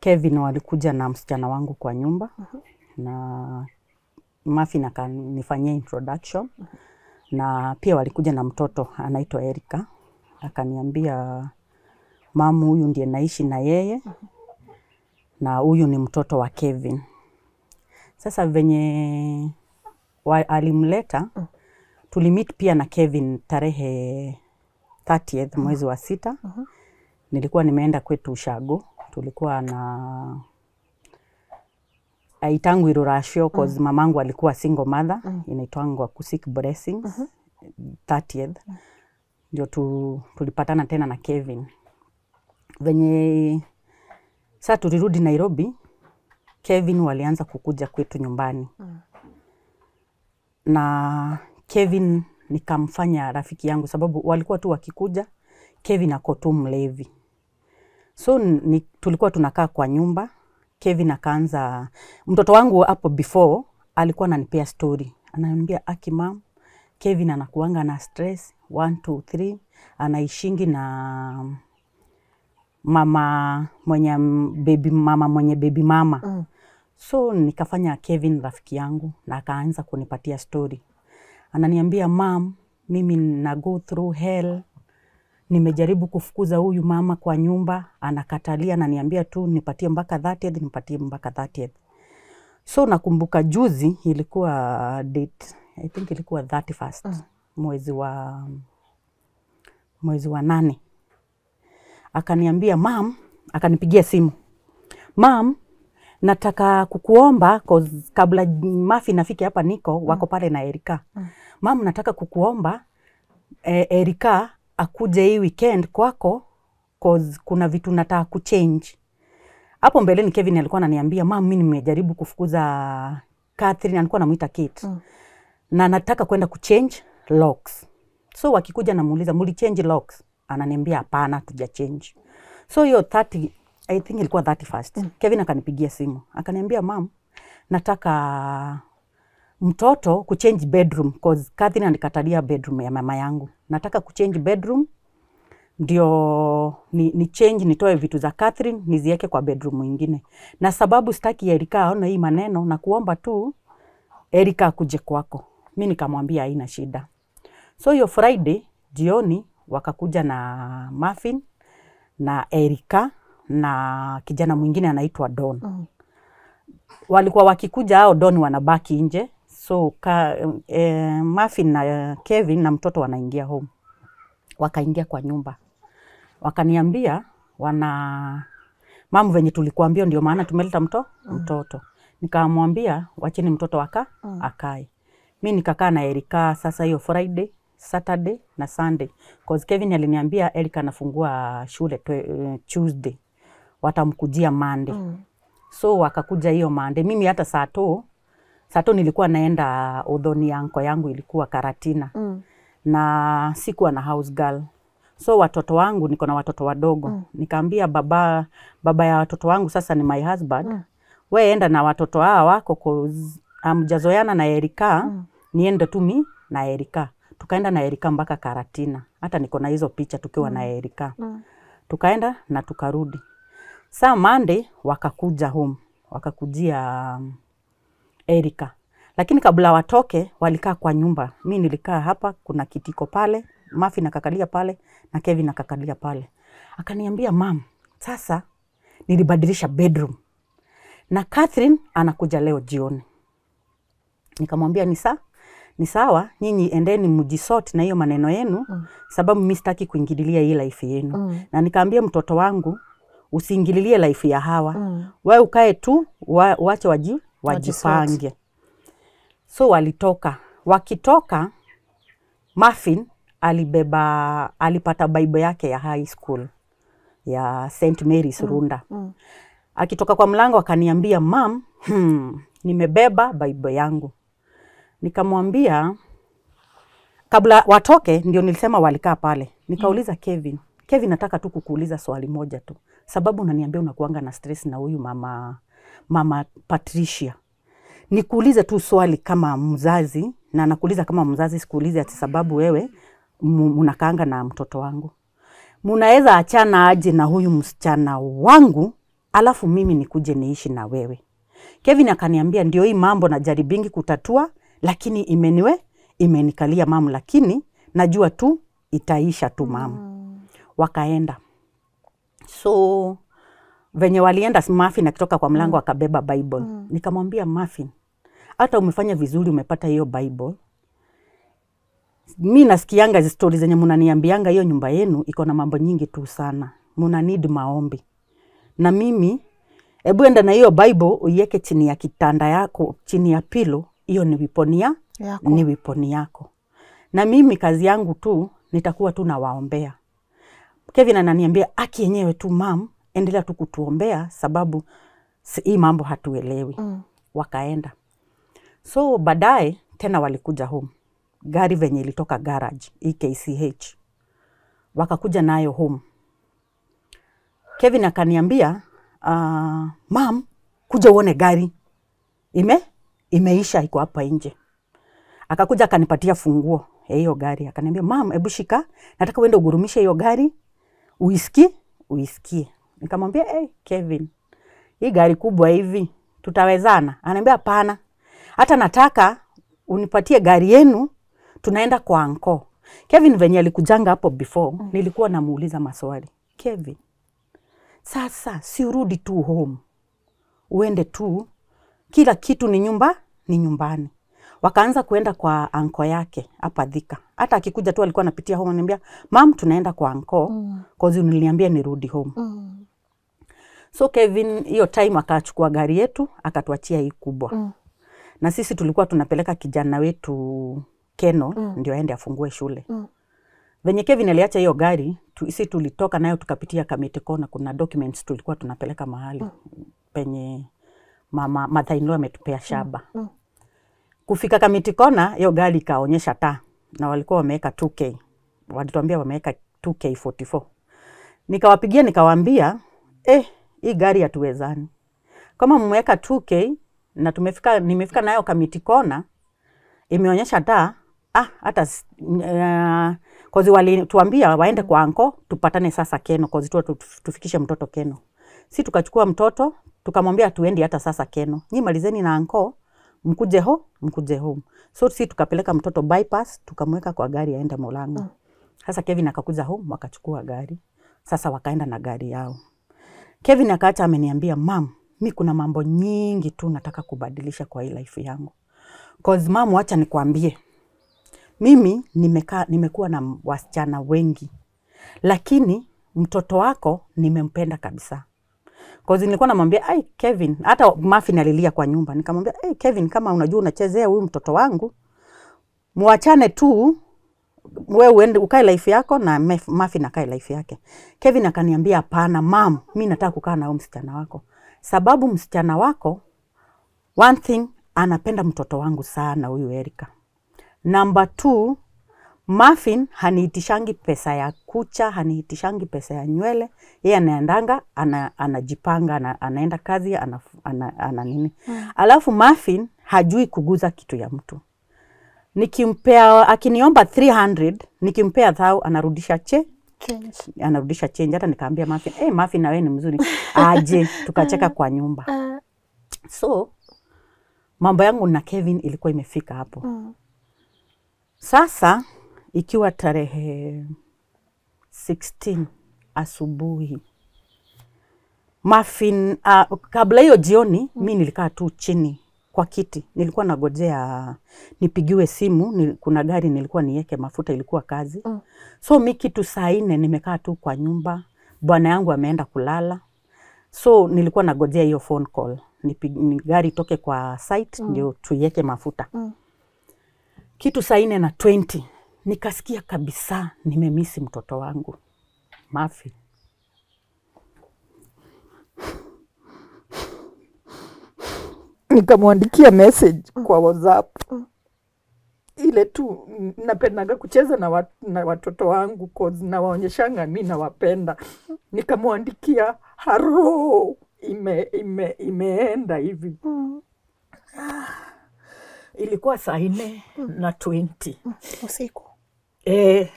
Kevin walikuja na msichana wangu kwa nyumba uh -huh. na Muffin akanifanyia introduction na pia walikuja na mtoto anaitwa Erika, akaniambia mamu, huyu ndiye naishi na yeye na huyu ni mtoto wa Kevin. Sasa venye wa, alimleta tulimit pia na Kevin tarehe 30th mwezi wa sita. Nilikuwa nimeenda kwetu Ushago, tulikuwa na aitangwi rurashio cause mamangu alikuwa single mother mm. inaitwangwa kusik blessings mm -hmm. 30th ndio tu, tulipatana tena na Kevin venye saa tulirudi Nairobi, Kevin walianza kukuja kwetu nyumbani mm. na Kevin nikamfanya rafiki yangu, sababu walikuwa tu wakikuja, Kevin ako tu mlevi, so ni, tulikuwa tunakaa kwa nyumba. Kevin akaanza, mtoto wangu hapo before alikuwa ananipea story, ananiambia aki mam, Kevin anakuanga na stress one two three, anaishingi na mama mwenye baby mama mwenye baby mama Mm. so nikafanya Kevin rafiki yangu na akaanza kunipatia story. Ananiambia mam, mimi na go through hell, nimejaribu kufukuza huyu mama kwa nyumba, anakatalia, ananiambia tu nipatie mpaka 30th, nipatie mpaka 30th. So nakumbuka juzi ilikuwa date, I think ilikuwa 31st mwezi wa mwezi wa nane. Akaniambia mam, akanipigia simu. Mam, nataka kukuomba 'cause kabla Mafi nafike hapa niko wako pale na Erika. Mam, nataka kukuomba e, Erika akuje hii weekend kwako 'cause kuna vitu nataka kuchange. Hapo mbeleni Kevin alikuwa ananiambia mam, mimi nimejaribu kufukuza Catherine, alikuwa anamuita Kate mm. na nataka kwenda kuchange locks. So wakikuja namuuliza muli change locks, ananiambia hapana, tuja change. So hiyo 30 I think ilikuwa 31st. Kevin akanipigia simu akaniambia mam, nataka mtoto kuchange bedroom cause Catherine anikatalia bedroom ya mama yangu. Nataka kuchange bedroom ndio ni, ni change nitoe vitu za Catherine niziweke kwa bedroom nyingine, na sababu sitaki Erika aone hii maneno na kuomba tu Erika akuje kwako. Mi nikamwambia haina shida. So hiyo Friday jioni wakakuja na Muffin na Erika na kijana mwingine anaitwa Don. Mm. Walikuwa wakikuja hao Don wanabaki nje, so ka, eh, Marvin na Kevin na mtoto wanaingia home, wakaingia kwa nyumba, wakaniambia wana mamu venye tulikuambia, ndio maana tumeleta mto mtoto. Nikamwambia wacheni mtoto aka akae. Mi nikakaa na Erika sasa hiyo Friday, Saturday na Sunday. Cause Kevin aliniambia Erika anafungua shule tue, uh, Tuesday. Watamkujia Monday. So wakakuja hiyo Monday. Mimi hata saa to saa to nilikuwa naenda udhoni yanko yangu ilikuwa Karatina. mm. Na sikuwa na house girl. So watoto wangu niko na watoto wadogo. mm. Nikaambia baba baba ya watoto wangu sasa ni my husband. mm. We enda na watoto hawa wako amjazoyana na Erika. mm. Niende tu mi na Erika. Tukaenda na Erika mpaka Karatina. Hata niko na hizo picha tukiwa mm. na Erika. mm. Tukaenda na tukarudi. Saa Monday wakakuja home, wakakujia um, Erika, lakini kabla watoke walikaa kwa nyumba. Mi nilikaa hapa, kuna kitiko pale, Mafi nakakalia pale na Kevin nakakalia pale. Akaniambia mam, sasa nilibadilisha bedroom na Catherine anakuja leo jioni. Nikamwambia ni saa ni sawa, nyinyi endeni mjisort na hiyo maneno yenu mm. sababu mi sitaki kuingililia hii life yenu mm. na nikaambia mtoto wangu usiingililie life ya hawa mm. wewe ukae tu wa, wache waji, wajipange. So walitoka, wakitoka Muffin alibeba alipata Bible yake ya high school ya St Mary's mm. Runda mm. akitoka kwa mlango akaniambia mam, hmm, nimebeba Bible yangu nikamwambia kabla watoke, ndio nilisema walikaa pale, nikauliza mm. Kevin, Kevin, nataka tu kukuuliza swali moja tu, sababu unaniambia unakuanga na stress na huyu mama mama Patricia. Nikuulize tu swali kama mzazi, na nakuuliza kama mzazi, sikuulize ati sababu wewe mu- munakaanga na mtoto wangu. Munaweza achana aje na huyu msichana wangu, alafu mimi nikuje niishi na wewe? Kevin akaniambia ndio hii mambo na jaribingi kutatua, lakini imeniwe imenikalia mamu, lakini najua tu itaisha tu mamu. Wakaenda so venye walienda, Muffin akitoka kwa mlango akabeba Bible. mm. Nikamwambia Muffin, hata umefanya vizuri, umepata hiyo Bible. Mi nasikianga hizi stori zenye munaniambianga, hiyo nyumba yenu iko na mambo nyingi tu sana, muna need maombi na mimi hebu enda na hiyo Bible uiweke chini ya kitanda yako, chini ya pilo. Hiyo ni wiponia Yako. ni wiponi yako, na mimi kazi yangu tu nitakuwa tu nawaombea. Kevin ananiambia aki yenyewe tu mam, endelea tu kutuombea sababu si- hii mambo hatuelewi. mm. Wakaenda so baadaye tena walikuja home, gari venye ilitoka garage EKCH wakakuja nayo home. Kevin akaniambia uh, mam, kuja uone gari ime imeisha, iko hapa nje. Akakuja akanipatia funguo ya hiyo gari, akaniambia mam, hebu shika, nataka uende ugurumishe hiyo gari uiski uisikie. Nikamwambia hey, Kevin, hii gari kubwa hivi tutawezana? Anaambia hapana, hata nataka unipatie gari yenu, tunaenda kwa anko. Kevin venye alikujanga hapo before, nilikuwa namuuliza maswali. Kevin, sasa si urudi tu home, uende tu, kila kitu ni nyumba ni nyumbani. Wakaanza kuenda kwa anko yake hapa Thika. Hata akikuja tu alikuwa anapitia home, ananiambia mam, tunaenda kwa anko mm. cause niliambia nirudi home Mm. So Kevin hiyo time akachukua gari yetu akatuachia hii kubwa Mm. na sisi tulikuwa tunapeleka kijana wetu Keno mm. ndio aende afungue shule Mm. venye Kevin aliacha hiyo gari tu, si tulitoka nayo tukapitia Kamiti Kona, kuna documents tulikuwa tunapeleka mahali mm. penye mama mother-in-law ametupea shaba Mm. Mm. Kufika Kamiti Kona hiyo gari ikaonyesha taa na walikuwa wameweka 2K, walituambia wameweka 2K44 nikawapigia nikawaambia, eh, hii gari hatuwezani. Kama mmeweka 2K na tumefika, nimefika nayo Kamiti Kona imeonyesha taa ah, hata uh, kozi walituambia waende kwa anko tupatane sasa Keno kozi tu tu- tufikishe mtoto Keno. Si tukachukua mtoto tukamwambia tuendi hata sasa Keno, nyi malizeni na anko mkuje ho mkuje home. So si tukapeleka mtoto bypass tukamweka kwa gari aende Mulango. Sasa Kevin akakuja home wakachukua gari. Sasa wakaenda na gari yao. Kevin akaacha ameniambia, mam, mi kuna mambo nyingi tu nataka kubadilisha kwa hii life yangu. Cause mam, wacha nikwambie, mimi nimekaa nimekuwa na wasichana wengi, lakini mtoto wako nimempenda kabisa. Cause nilikuwa namwambia ai Kevin, hata Muffin alilia kwa nyumba, nikamwambia hey, Kevin, kama unajua unachezea huyu mtoto wangu, muachane tu we uende ukae life yako na Muffin akae life yake. Kevin akaniambia hapana, mam, mi nataka kukaa na msichana wako, sababu msichana wako one thing anapenda mtoto wangu sana huyu Erika. Number two, Muffin haniitishangi pesa ya kucha, haniitishangi pesa ya nywele. Yeye anaendanga ana, anajipanga ana, anaenda kazi ana, ana, ana nini mm. Alafu Muffin hajui kuguza kitu ya mtu. Nikimpea akiniomba 300 nikimpea thau anarudisha che Change. anarudisha change. Hata nikaambia Muffin, hey, Muffin na wewe ni mzuri aje, tukacheka kwa nyumba. [LAUGHS] uh. So mambo yangu na Kevin ilikuwa imefika hapo Mm. sasa ikiwa tarehe 16 asubuhi Muffin, uh, kabla hiyo jioni mm. mi nilikaa tu chini kwa kiti, nilikuwa nagojea nipigiwe simu ni, kuna gari nilikuwa niweke mafuta, ilikuwa kazi Mm. so mi kitu saa nne nimekaa tu kwa nyumba, bwana yangu ameenda kulala, so nilikuwa nagojea hiyo phone call Nipig, ni gari itoke kwa site mm. ndio tuiweke mafuta Mm. kitu saa nne na 20 nikasikia kabisa nimemisi mtoto wangu Mafi. Nikamwandikia message kwa WhatsApp ile tu mm, napendaga kucheza na, wat, na watoto wangu cause nawaonyeshanga mi nawapenda. Nikamwandikia haro, ime, ime, imeenda hivi Mm. ilikuwa saa nne na 20 Usiku. Eh,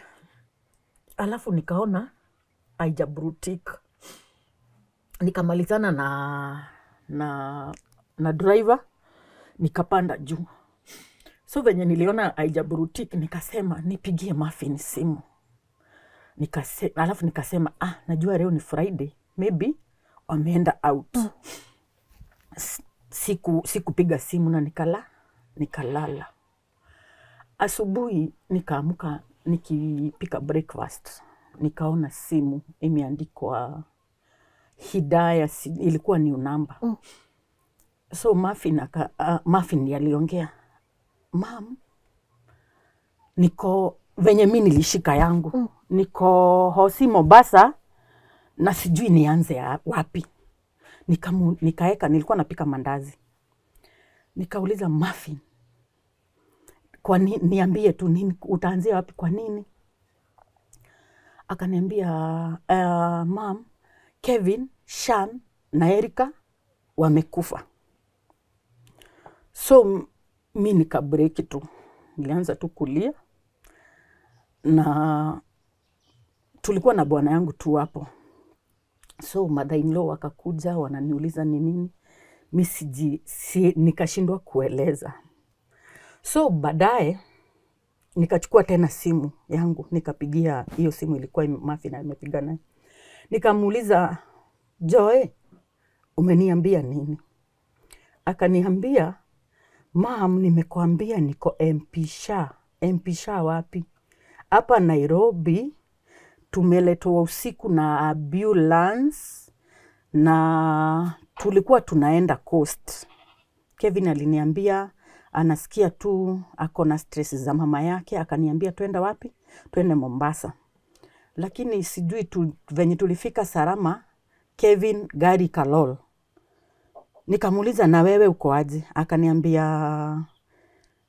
alafu nikaona haijaburutika, nikamalizana na na na driver nikapanda juu. So venye niliona haijaburutika, nikasema nipigie Muffin simu nikase, alafu nikasema ah, najua leo ni Friday, maybe wameenda out mm. siku sikupiga simu na nikala nikalala asubuhi nikaamka nikipika breakfast nikaona simu imeandikwa hidaya si, ilikuwa ni unamba Mm. so Muffin aka, uh, Muffin ndiye aliongea mam niko venye mi nilishika yangu Mm. niko hosi Mombasa na sijui nianze wapi Nikamu, nikaeka nilikuwa napika mandazi nikauliza Muffin kwa ni, niambie tu nini utaanzia wapi kwa nini? Akaniambia uh, mam Kevin Shan na Erika wamekufa. So mi nikabreki tu. Nilianza tu kulia na tulikuwa na bwana yangu tu hapo. So mother-in-law wakakuja wananiuliza ni nini. Mi siji si, nikashindwa kueleza so baadaye nikachukua tena simu yangu nikapigia hiyo simu ilikuwa Mafi na naye. Nikamuuliza Joe umeniambia nini? Akaniambia mam nimekwambia niko MP mpsha MP Sha wapi? Hapa Nairobi tumeletwa usiku na ambulance na tulikuwa tunaenda coast. Kevin aliniambia anasikia tu ako na stress za mama yake, akaniambia twenda wapi? Twende Mombasa. Lakini sijui tu, venye tulifika salama, Kevin gari kalol. Nikamuuliza na wewe uko aje? Akaniambia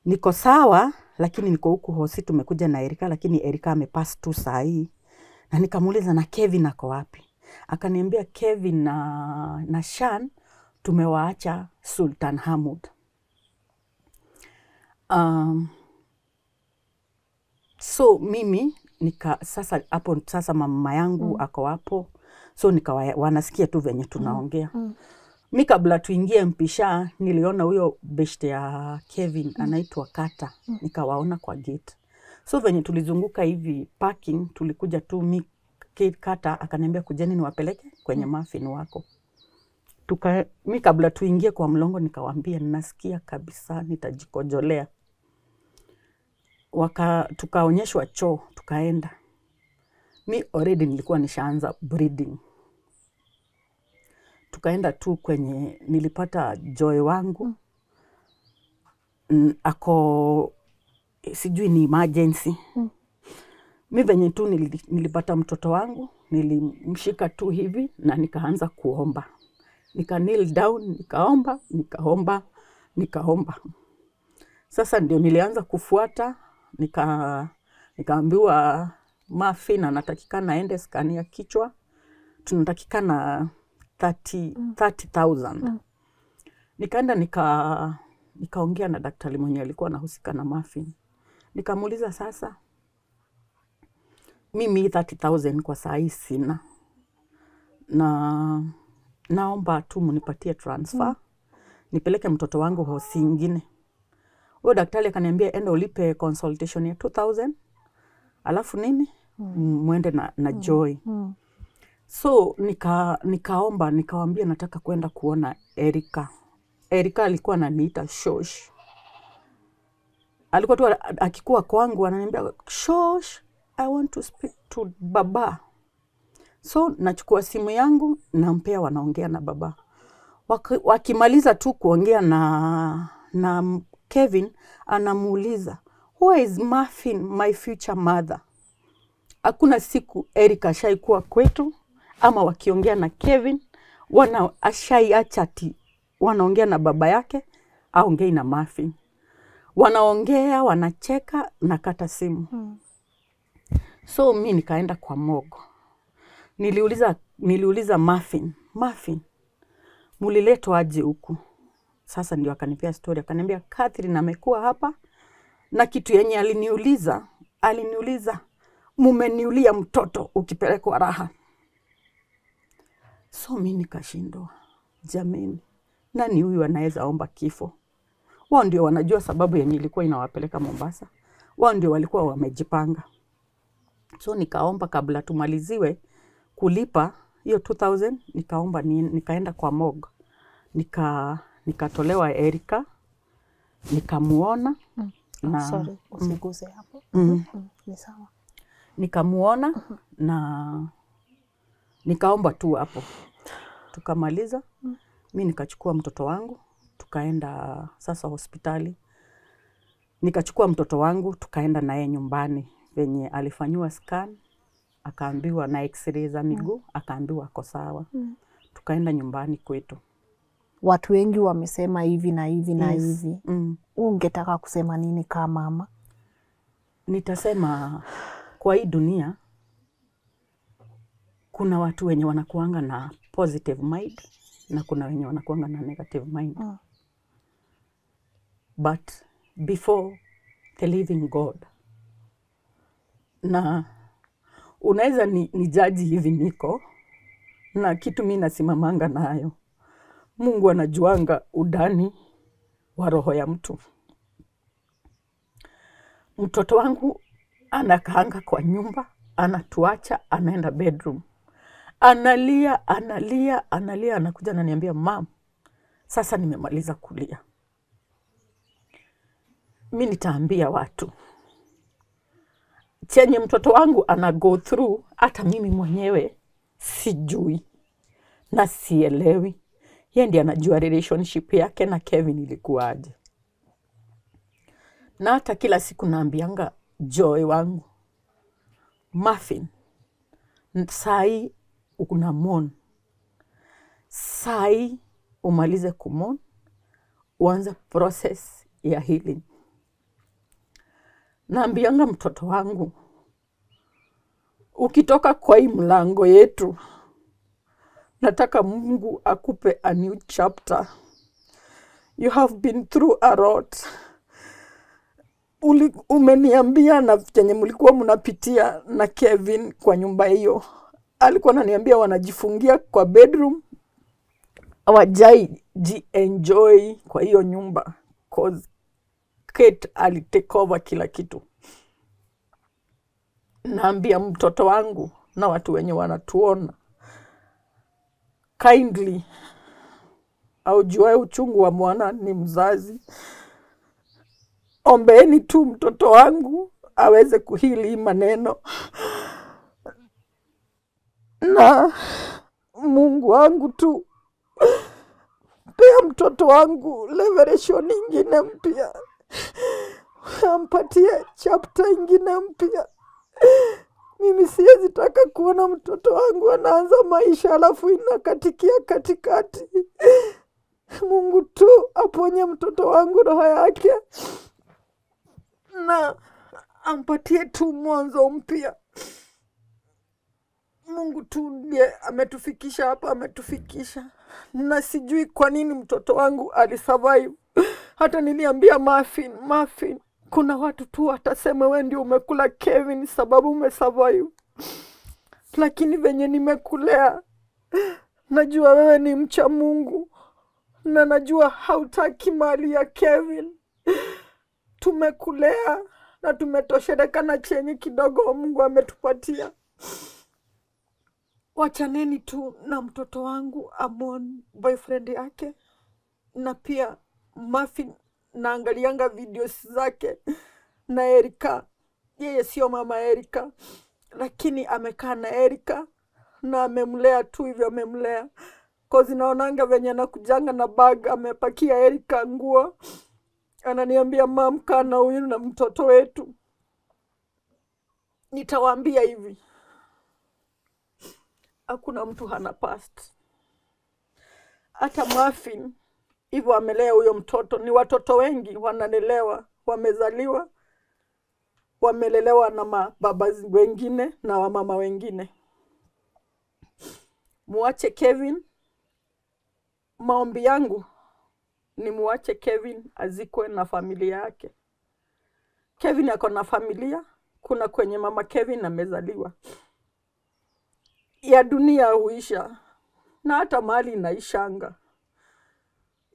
niko sawa, lakini niko huku hosi, tumekuja na Erika, lakini Erika amepass tu saa hii. Na nikamuuliza na Kevin ako wapi? Akaniambia Kevin na, na Shan tumewaacha Sultan Hamud. Um, so mimi nika sasa hapo sasa mama yangu mm. ako hapo so nikawa wanasikia tu venye tunaongea mm. mi kabla tuingie mpisha niliona huyo beshte ya Kevin mm. anaitwa Kata mm. nikawaona kwa gate so venye tulizunguka hivi parking tulikuja tu mi Kate Kata akaniambia kujeni niwapeleke kwenye mm. Muffin wako tuka, mi kabla tuingie kwa mlongo nikawambia ninasikia kabisa nitajikojolea. Waka, tukaonyeshwa choo tukaenda. Mi already nilikuwa nishaanza breeding. Tukaenda tu kwenye nilipata Joy wangu mm. ako sijui ni emergency mm. Mi venye tu nilipata mtoto wangu nilimshika tu hivi na nikaanza kuomba, nika kneel down, nikaomba nikaomba nikaomba. Sasa ndio nilianza kufuata, nika nikaambiwa mafin anatakikana aende skani ya kichwa, tunatakikana 30 30,000 nikaenda nika nikaongea na daktari mwenye alikuwa anahusika na mafin nikamuuliza sasa mimi 30,000 kwa saa hii sina, na naomba tu munipatie transfer. Mm. nipeleke mtoto wangu hosi ingine. Huyo daktari akaniambia enda ulipe consultation ya 2000 alafu nini mm. mwende na, na Joy Mm. so nika nikaomba nikawambia nataka kwenda kuona Erika. Erika alikuwa ananiita shosh, alikuwa tu akikuwa kwangu ananiambia shosh, I want to speak to baba. So nachukua simu yangu nampea, wanaongea na baba. Waki- Wakimaliza tu kuongea na na Kevin, anamuuliza who is Muffin, my future mother. Hakuna siku Eric ashaikuwa kwetu ama wakiongea na Kevin wana ashaiacha ati wanaongea na baba yake aongei na Muffin. Wanaongea wanacheka, nakata simu hmm. so mi nikaenda kwa mogo, niliuliza niliuliza Muffin, Muffin, muliletwa aje huku? Sasa ndio akanipea stori, akaniambia Catherine amekuwa hapa na kitu yenye aliniuliza, aliniuliza mumeniulia mtoto ukipelekwa raha. So mi nikashindwa, jameni, nani huyu anaweza omba kifo? Wao ndio wanajua sababu yenye ilikuwa inawapeleka Mombasa, wao ndio walikuwa wamejipanga. So nikaomba kabla tumaliziwe kulipa hiyo 2000 nikaomba ni, nikaenda kwa mog nika nikatolewa Erika nikamuona na Sorry, usiguse hapo. mm, Mm, Ni sawa. nikamuona na nikaomba tu hapo, tukamaliza. Mi nikachukua mtoto wangu tukaenda sasa hospitali, nikachukua mtoto wangu tukaenda naye nyumbani venye alifanyiwa scan, akaambiwa na x-ray za miguu, mm. akaambiwa ako sawa. mm. Tukaenda nyumbani kwetu. Watu wengi wamesema hivi na hivi na Yes. hivi. Mm. Ungetaka kusema nini kama mama? Nitasema kwa hii dunia kuna watu wenye wanakuanga na positive mind na kuna wenye wanakuanga na negative mind. Mm. But before the living God, na unaweza ni, ni jaji hivi niko na kitu mi nasimamanga nayo. Mungu anajuanga udani wa roho ya mtu. Mtoto wangu anakaanga kwa nyumba, anatuacha, anaenda bedroom, analia, analia, analia, anakuja ananiambia mam, sasa nimemaliza kulia. Mi nitaambia watu chenye mtoto wangu ana go through, hata mimi mwenyewe sijui na sielewi. Yeye ndiye anajua relationship yake na Kevin ilikuwaje. Na hata kila siku naambianga Joy wangu Muffin, sai una mon, sai umalize kumon, uanze process ya healing. Naambianga mtoto wangu, ukitoka kwa hii mlango yetu, nataka Mungu akupe a new chapter. You have been through a lot uli, umeniambia na chenye mlikuwa mnapitia na Kevin kwa nyumba hiyo. Alikuwa ananiambia wanajifungia kwa bedroom, hawajai jienjoy kwa hiyo nyumba cause Kate alitake over kila kitu. Naambia mtoto wangu na watu wenye wanatuona kindly aujuae uchungu wa mwana ni mzazi. Ombeeni tu mtoto wangu aweze kuhili maneno, na Mungu wangu tu pia mtoto wangu revelation ingine mpya, ampatie chapter ingine mpya. Mimi siwezi taka kuona mtoto wangu anaanza maisha alafu inakatikia katikati. Mungu tu aponye mtoto wangu roho yake na ampatie tu mwanzo mpya. Mungu tu ndiye ametufikisha hapa, ametufikisha na sijui kwa nini mtoto wangu alisurvive. Hata niliambia Muffin, Muffin, kuna watu tu watasema we ndio umekula Kevin sababu umesurvive, lakini venye nimekulea najua wewe ni mcha Mungu na najua hautaki mali ya Kevin. Tumekulea na tumetoshereka na chenye kidogo Mungu ametupatia. Wachaneni tu na mtoto wangu Amon, boyfriend yake, na pia Muffin naangalianga videos zake na Erika. Yeye sio mama Erika, lakini amekaa na Erika na amemlea tu hivyo, amemlea kozi. Naonanga venye anakujanga na bag amepakia Erika nguo, ananiambia mam, kaa na huyu na mtoto wetu. Nitawaambia hivi, hakuna mtu hana past. Hata Muffin hivyo amelea huyo mtoto. Ni watoto wengi wanalelewa, wamezaliwa, wamelelewa na mababa wengine na wamama wengine. Muache Kevin. Maombi yangu ni muache Kevin azikwe na familia yake. Kevin ako na familia, kuna kwenye mama Kevin amezaliwa. Ya dunia huisha na hata mali inaishanga,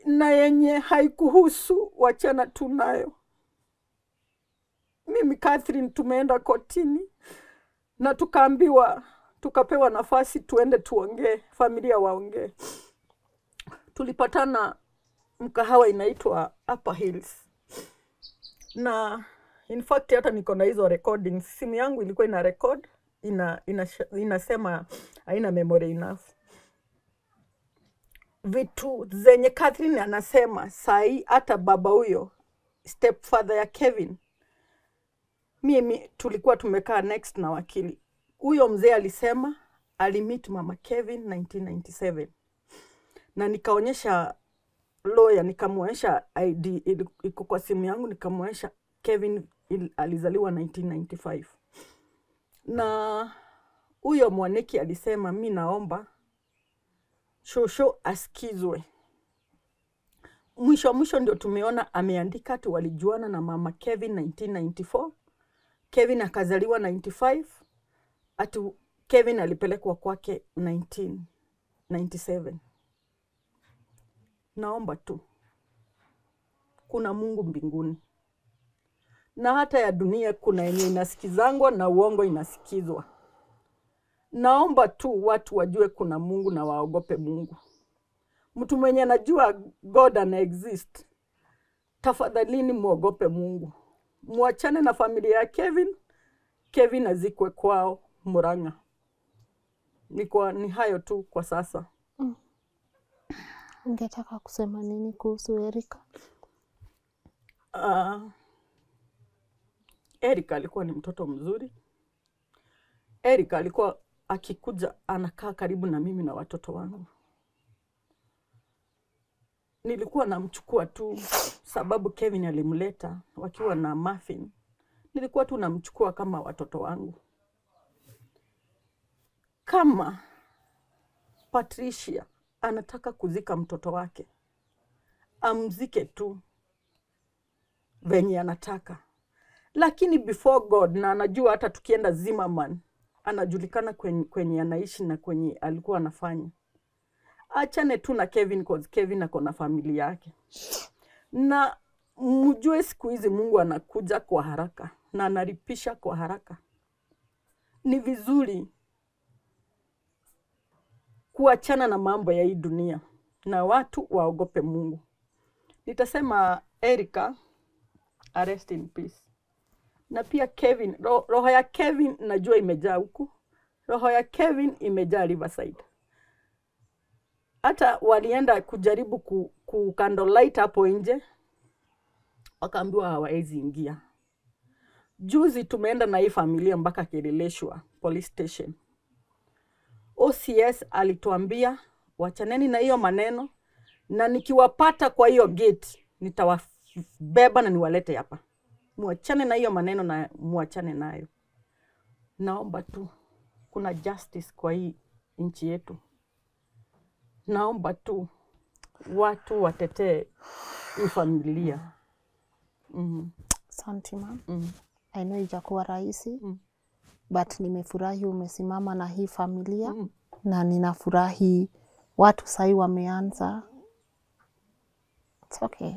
na yenye haikuhusu wachana tu nayo. Mimi Catherine tumeenda kotini na tukaambiwa, tukapewa nafasi tuende tuongee, familia waongee. Tulipatana mkahawa inaitwa Upper Hills, na in fact hata niko na hizo recordings. Simu yangu ilikuwa ina record ina, ina, inasema haina memory enough. Vitu zenye Catherine anasema sahii, hata baba huyo stepfather ya Kevin, mimi tulikuwa tumekaa next na wakili. Huyo mzee alisema alimit mama Kevin 1997 na nikaonyesha lawyer, nikamwonyesha ID iko kwa simu yangu, nikamwonyesha Kevin il- alizaliwa 1995 na huyo mwaniki alisema mi naomba shosho askizwe. Mwisho mwisho ndio tumeona ameandika ati walijuana na mama Kevin 1994, Kevin akazaliwa 95, ati Kevin alipelekwa kwake 1997. Naomba tu, kuna Mungu mbinguni na hata ya dunia kuna yenye inasikizangwa na uongo inasikizwa. Naomba tu watu wajue kuna Mungu na waogope Mungu. Mtu mwenye anajua God ana exist, tafadhalini mwogope Mungu, mwachane na familia ya Kevin. Kevin azikwe kwao Murang'a. Ni, kwa, ni hayo tu kwa sasa. Ungetaka kusema nini kuhusu Erika? Uh, Erika alikuwa ni mtoto mzuri. Erika alikuwa akikuja anakaa karibu na mimi na watoto wangu. Nilikuwa namchukua tu sababu Kevin alimleta wakiwa na Muffin. Nilikuwa tu namchukua kama watoto wangu. Kama Patricia anataka kuzika mtoto wake, amzike tu venye anataka, lakini before God, na anajua hata tukienda Zimmerman anajulikana kwenye, kwenye anaishi na kwenye alikuwa anafanya. Achane tu na Kevin cause Kevin ako na familia yake, na mjue siku hizi Mungu anakuja kwa haraka na anaripisha kwa haraka. Ni vizuri kuachana na mambo ya hii dunia. na watu waogope Mungu. Nitasema Erika, rest in peace, na pia Kevin. Ro, roho ya Kevin najua imejaa huku, roho ya Kevin imejaa Riverside. Hata walienda kujaribu ku, ku candlelight hapo nje, wakaambiwa hawawezi ingia. Juzi tumeenda na hii familia mpaka Kileleshwa police station. OCS alituambia wachaneni na hiyo maneno, na nikiwapata kwa hiyo gate nitawabeba na niwalete hapa. Muachane na hiyo maneno na muachane nayo. Naomba tu kuna justice kwa hii nchi yetu. Naomba tu watu watetee hii familia. Mm. Asante ma'am. Mm. I know ijakuwa rahisi Mm. but nimefurahi umesimama na hii familia Mm. na ninafurahi watu sahii wameanza. It's okay.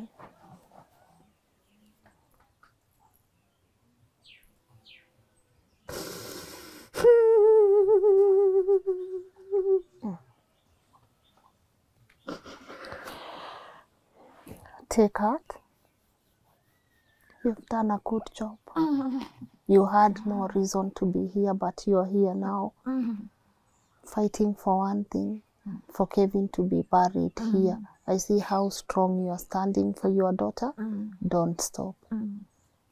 Take heart. You've done a good job. Mm [LAUGHS] -hmm. You had no reason to be here, but you're here now. mm [LAUGHS] -hmm. Fighting for one thing, for Kevin to be buried mm -hmm. here. I see how strong you are standing for your daughter. Don't stop.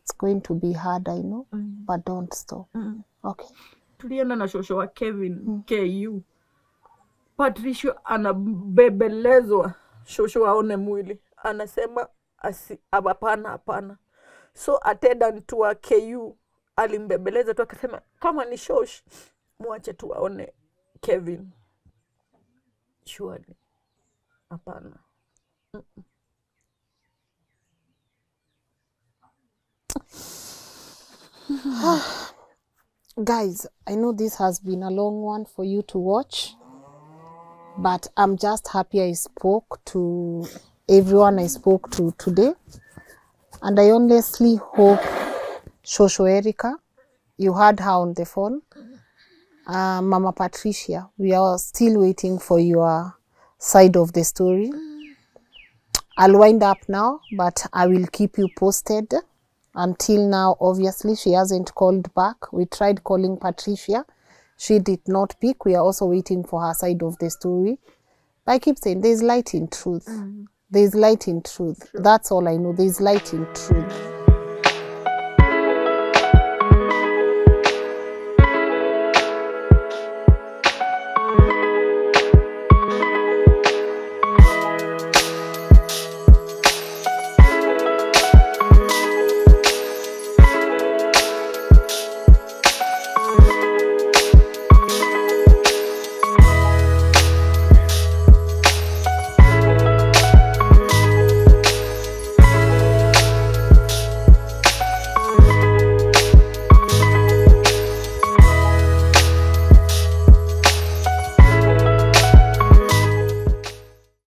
It's going to be hard, I know, but don't stop. Okay. tulienda na shosho wa Kevin KU. Patricia anabebelezwa shosho aone mwili, anasema hapana, hapana. So attendant wa KU alimbebeleza tu akasema kama ni shosh, mwache tu aone Kevin. Surely hapana. [SIGHS] Guys, I know this has been a long one for you to watch, but I'm just happy I spoke to everyone I spoke to today. And I honestly hope, Shosho Erica, you heard her on the phone. Uh, Mama Patricia, we are still waiting for your side of the story. I'll wind up now, but I will keep you posted. Until now, obviously, she hasn't called back. We tried calling Patricia. She did not pick. We are also waiting for her side of the story. But I keep saying there's light in truth. There's light in truth. That's all I know. There's light in truth.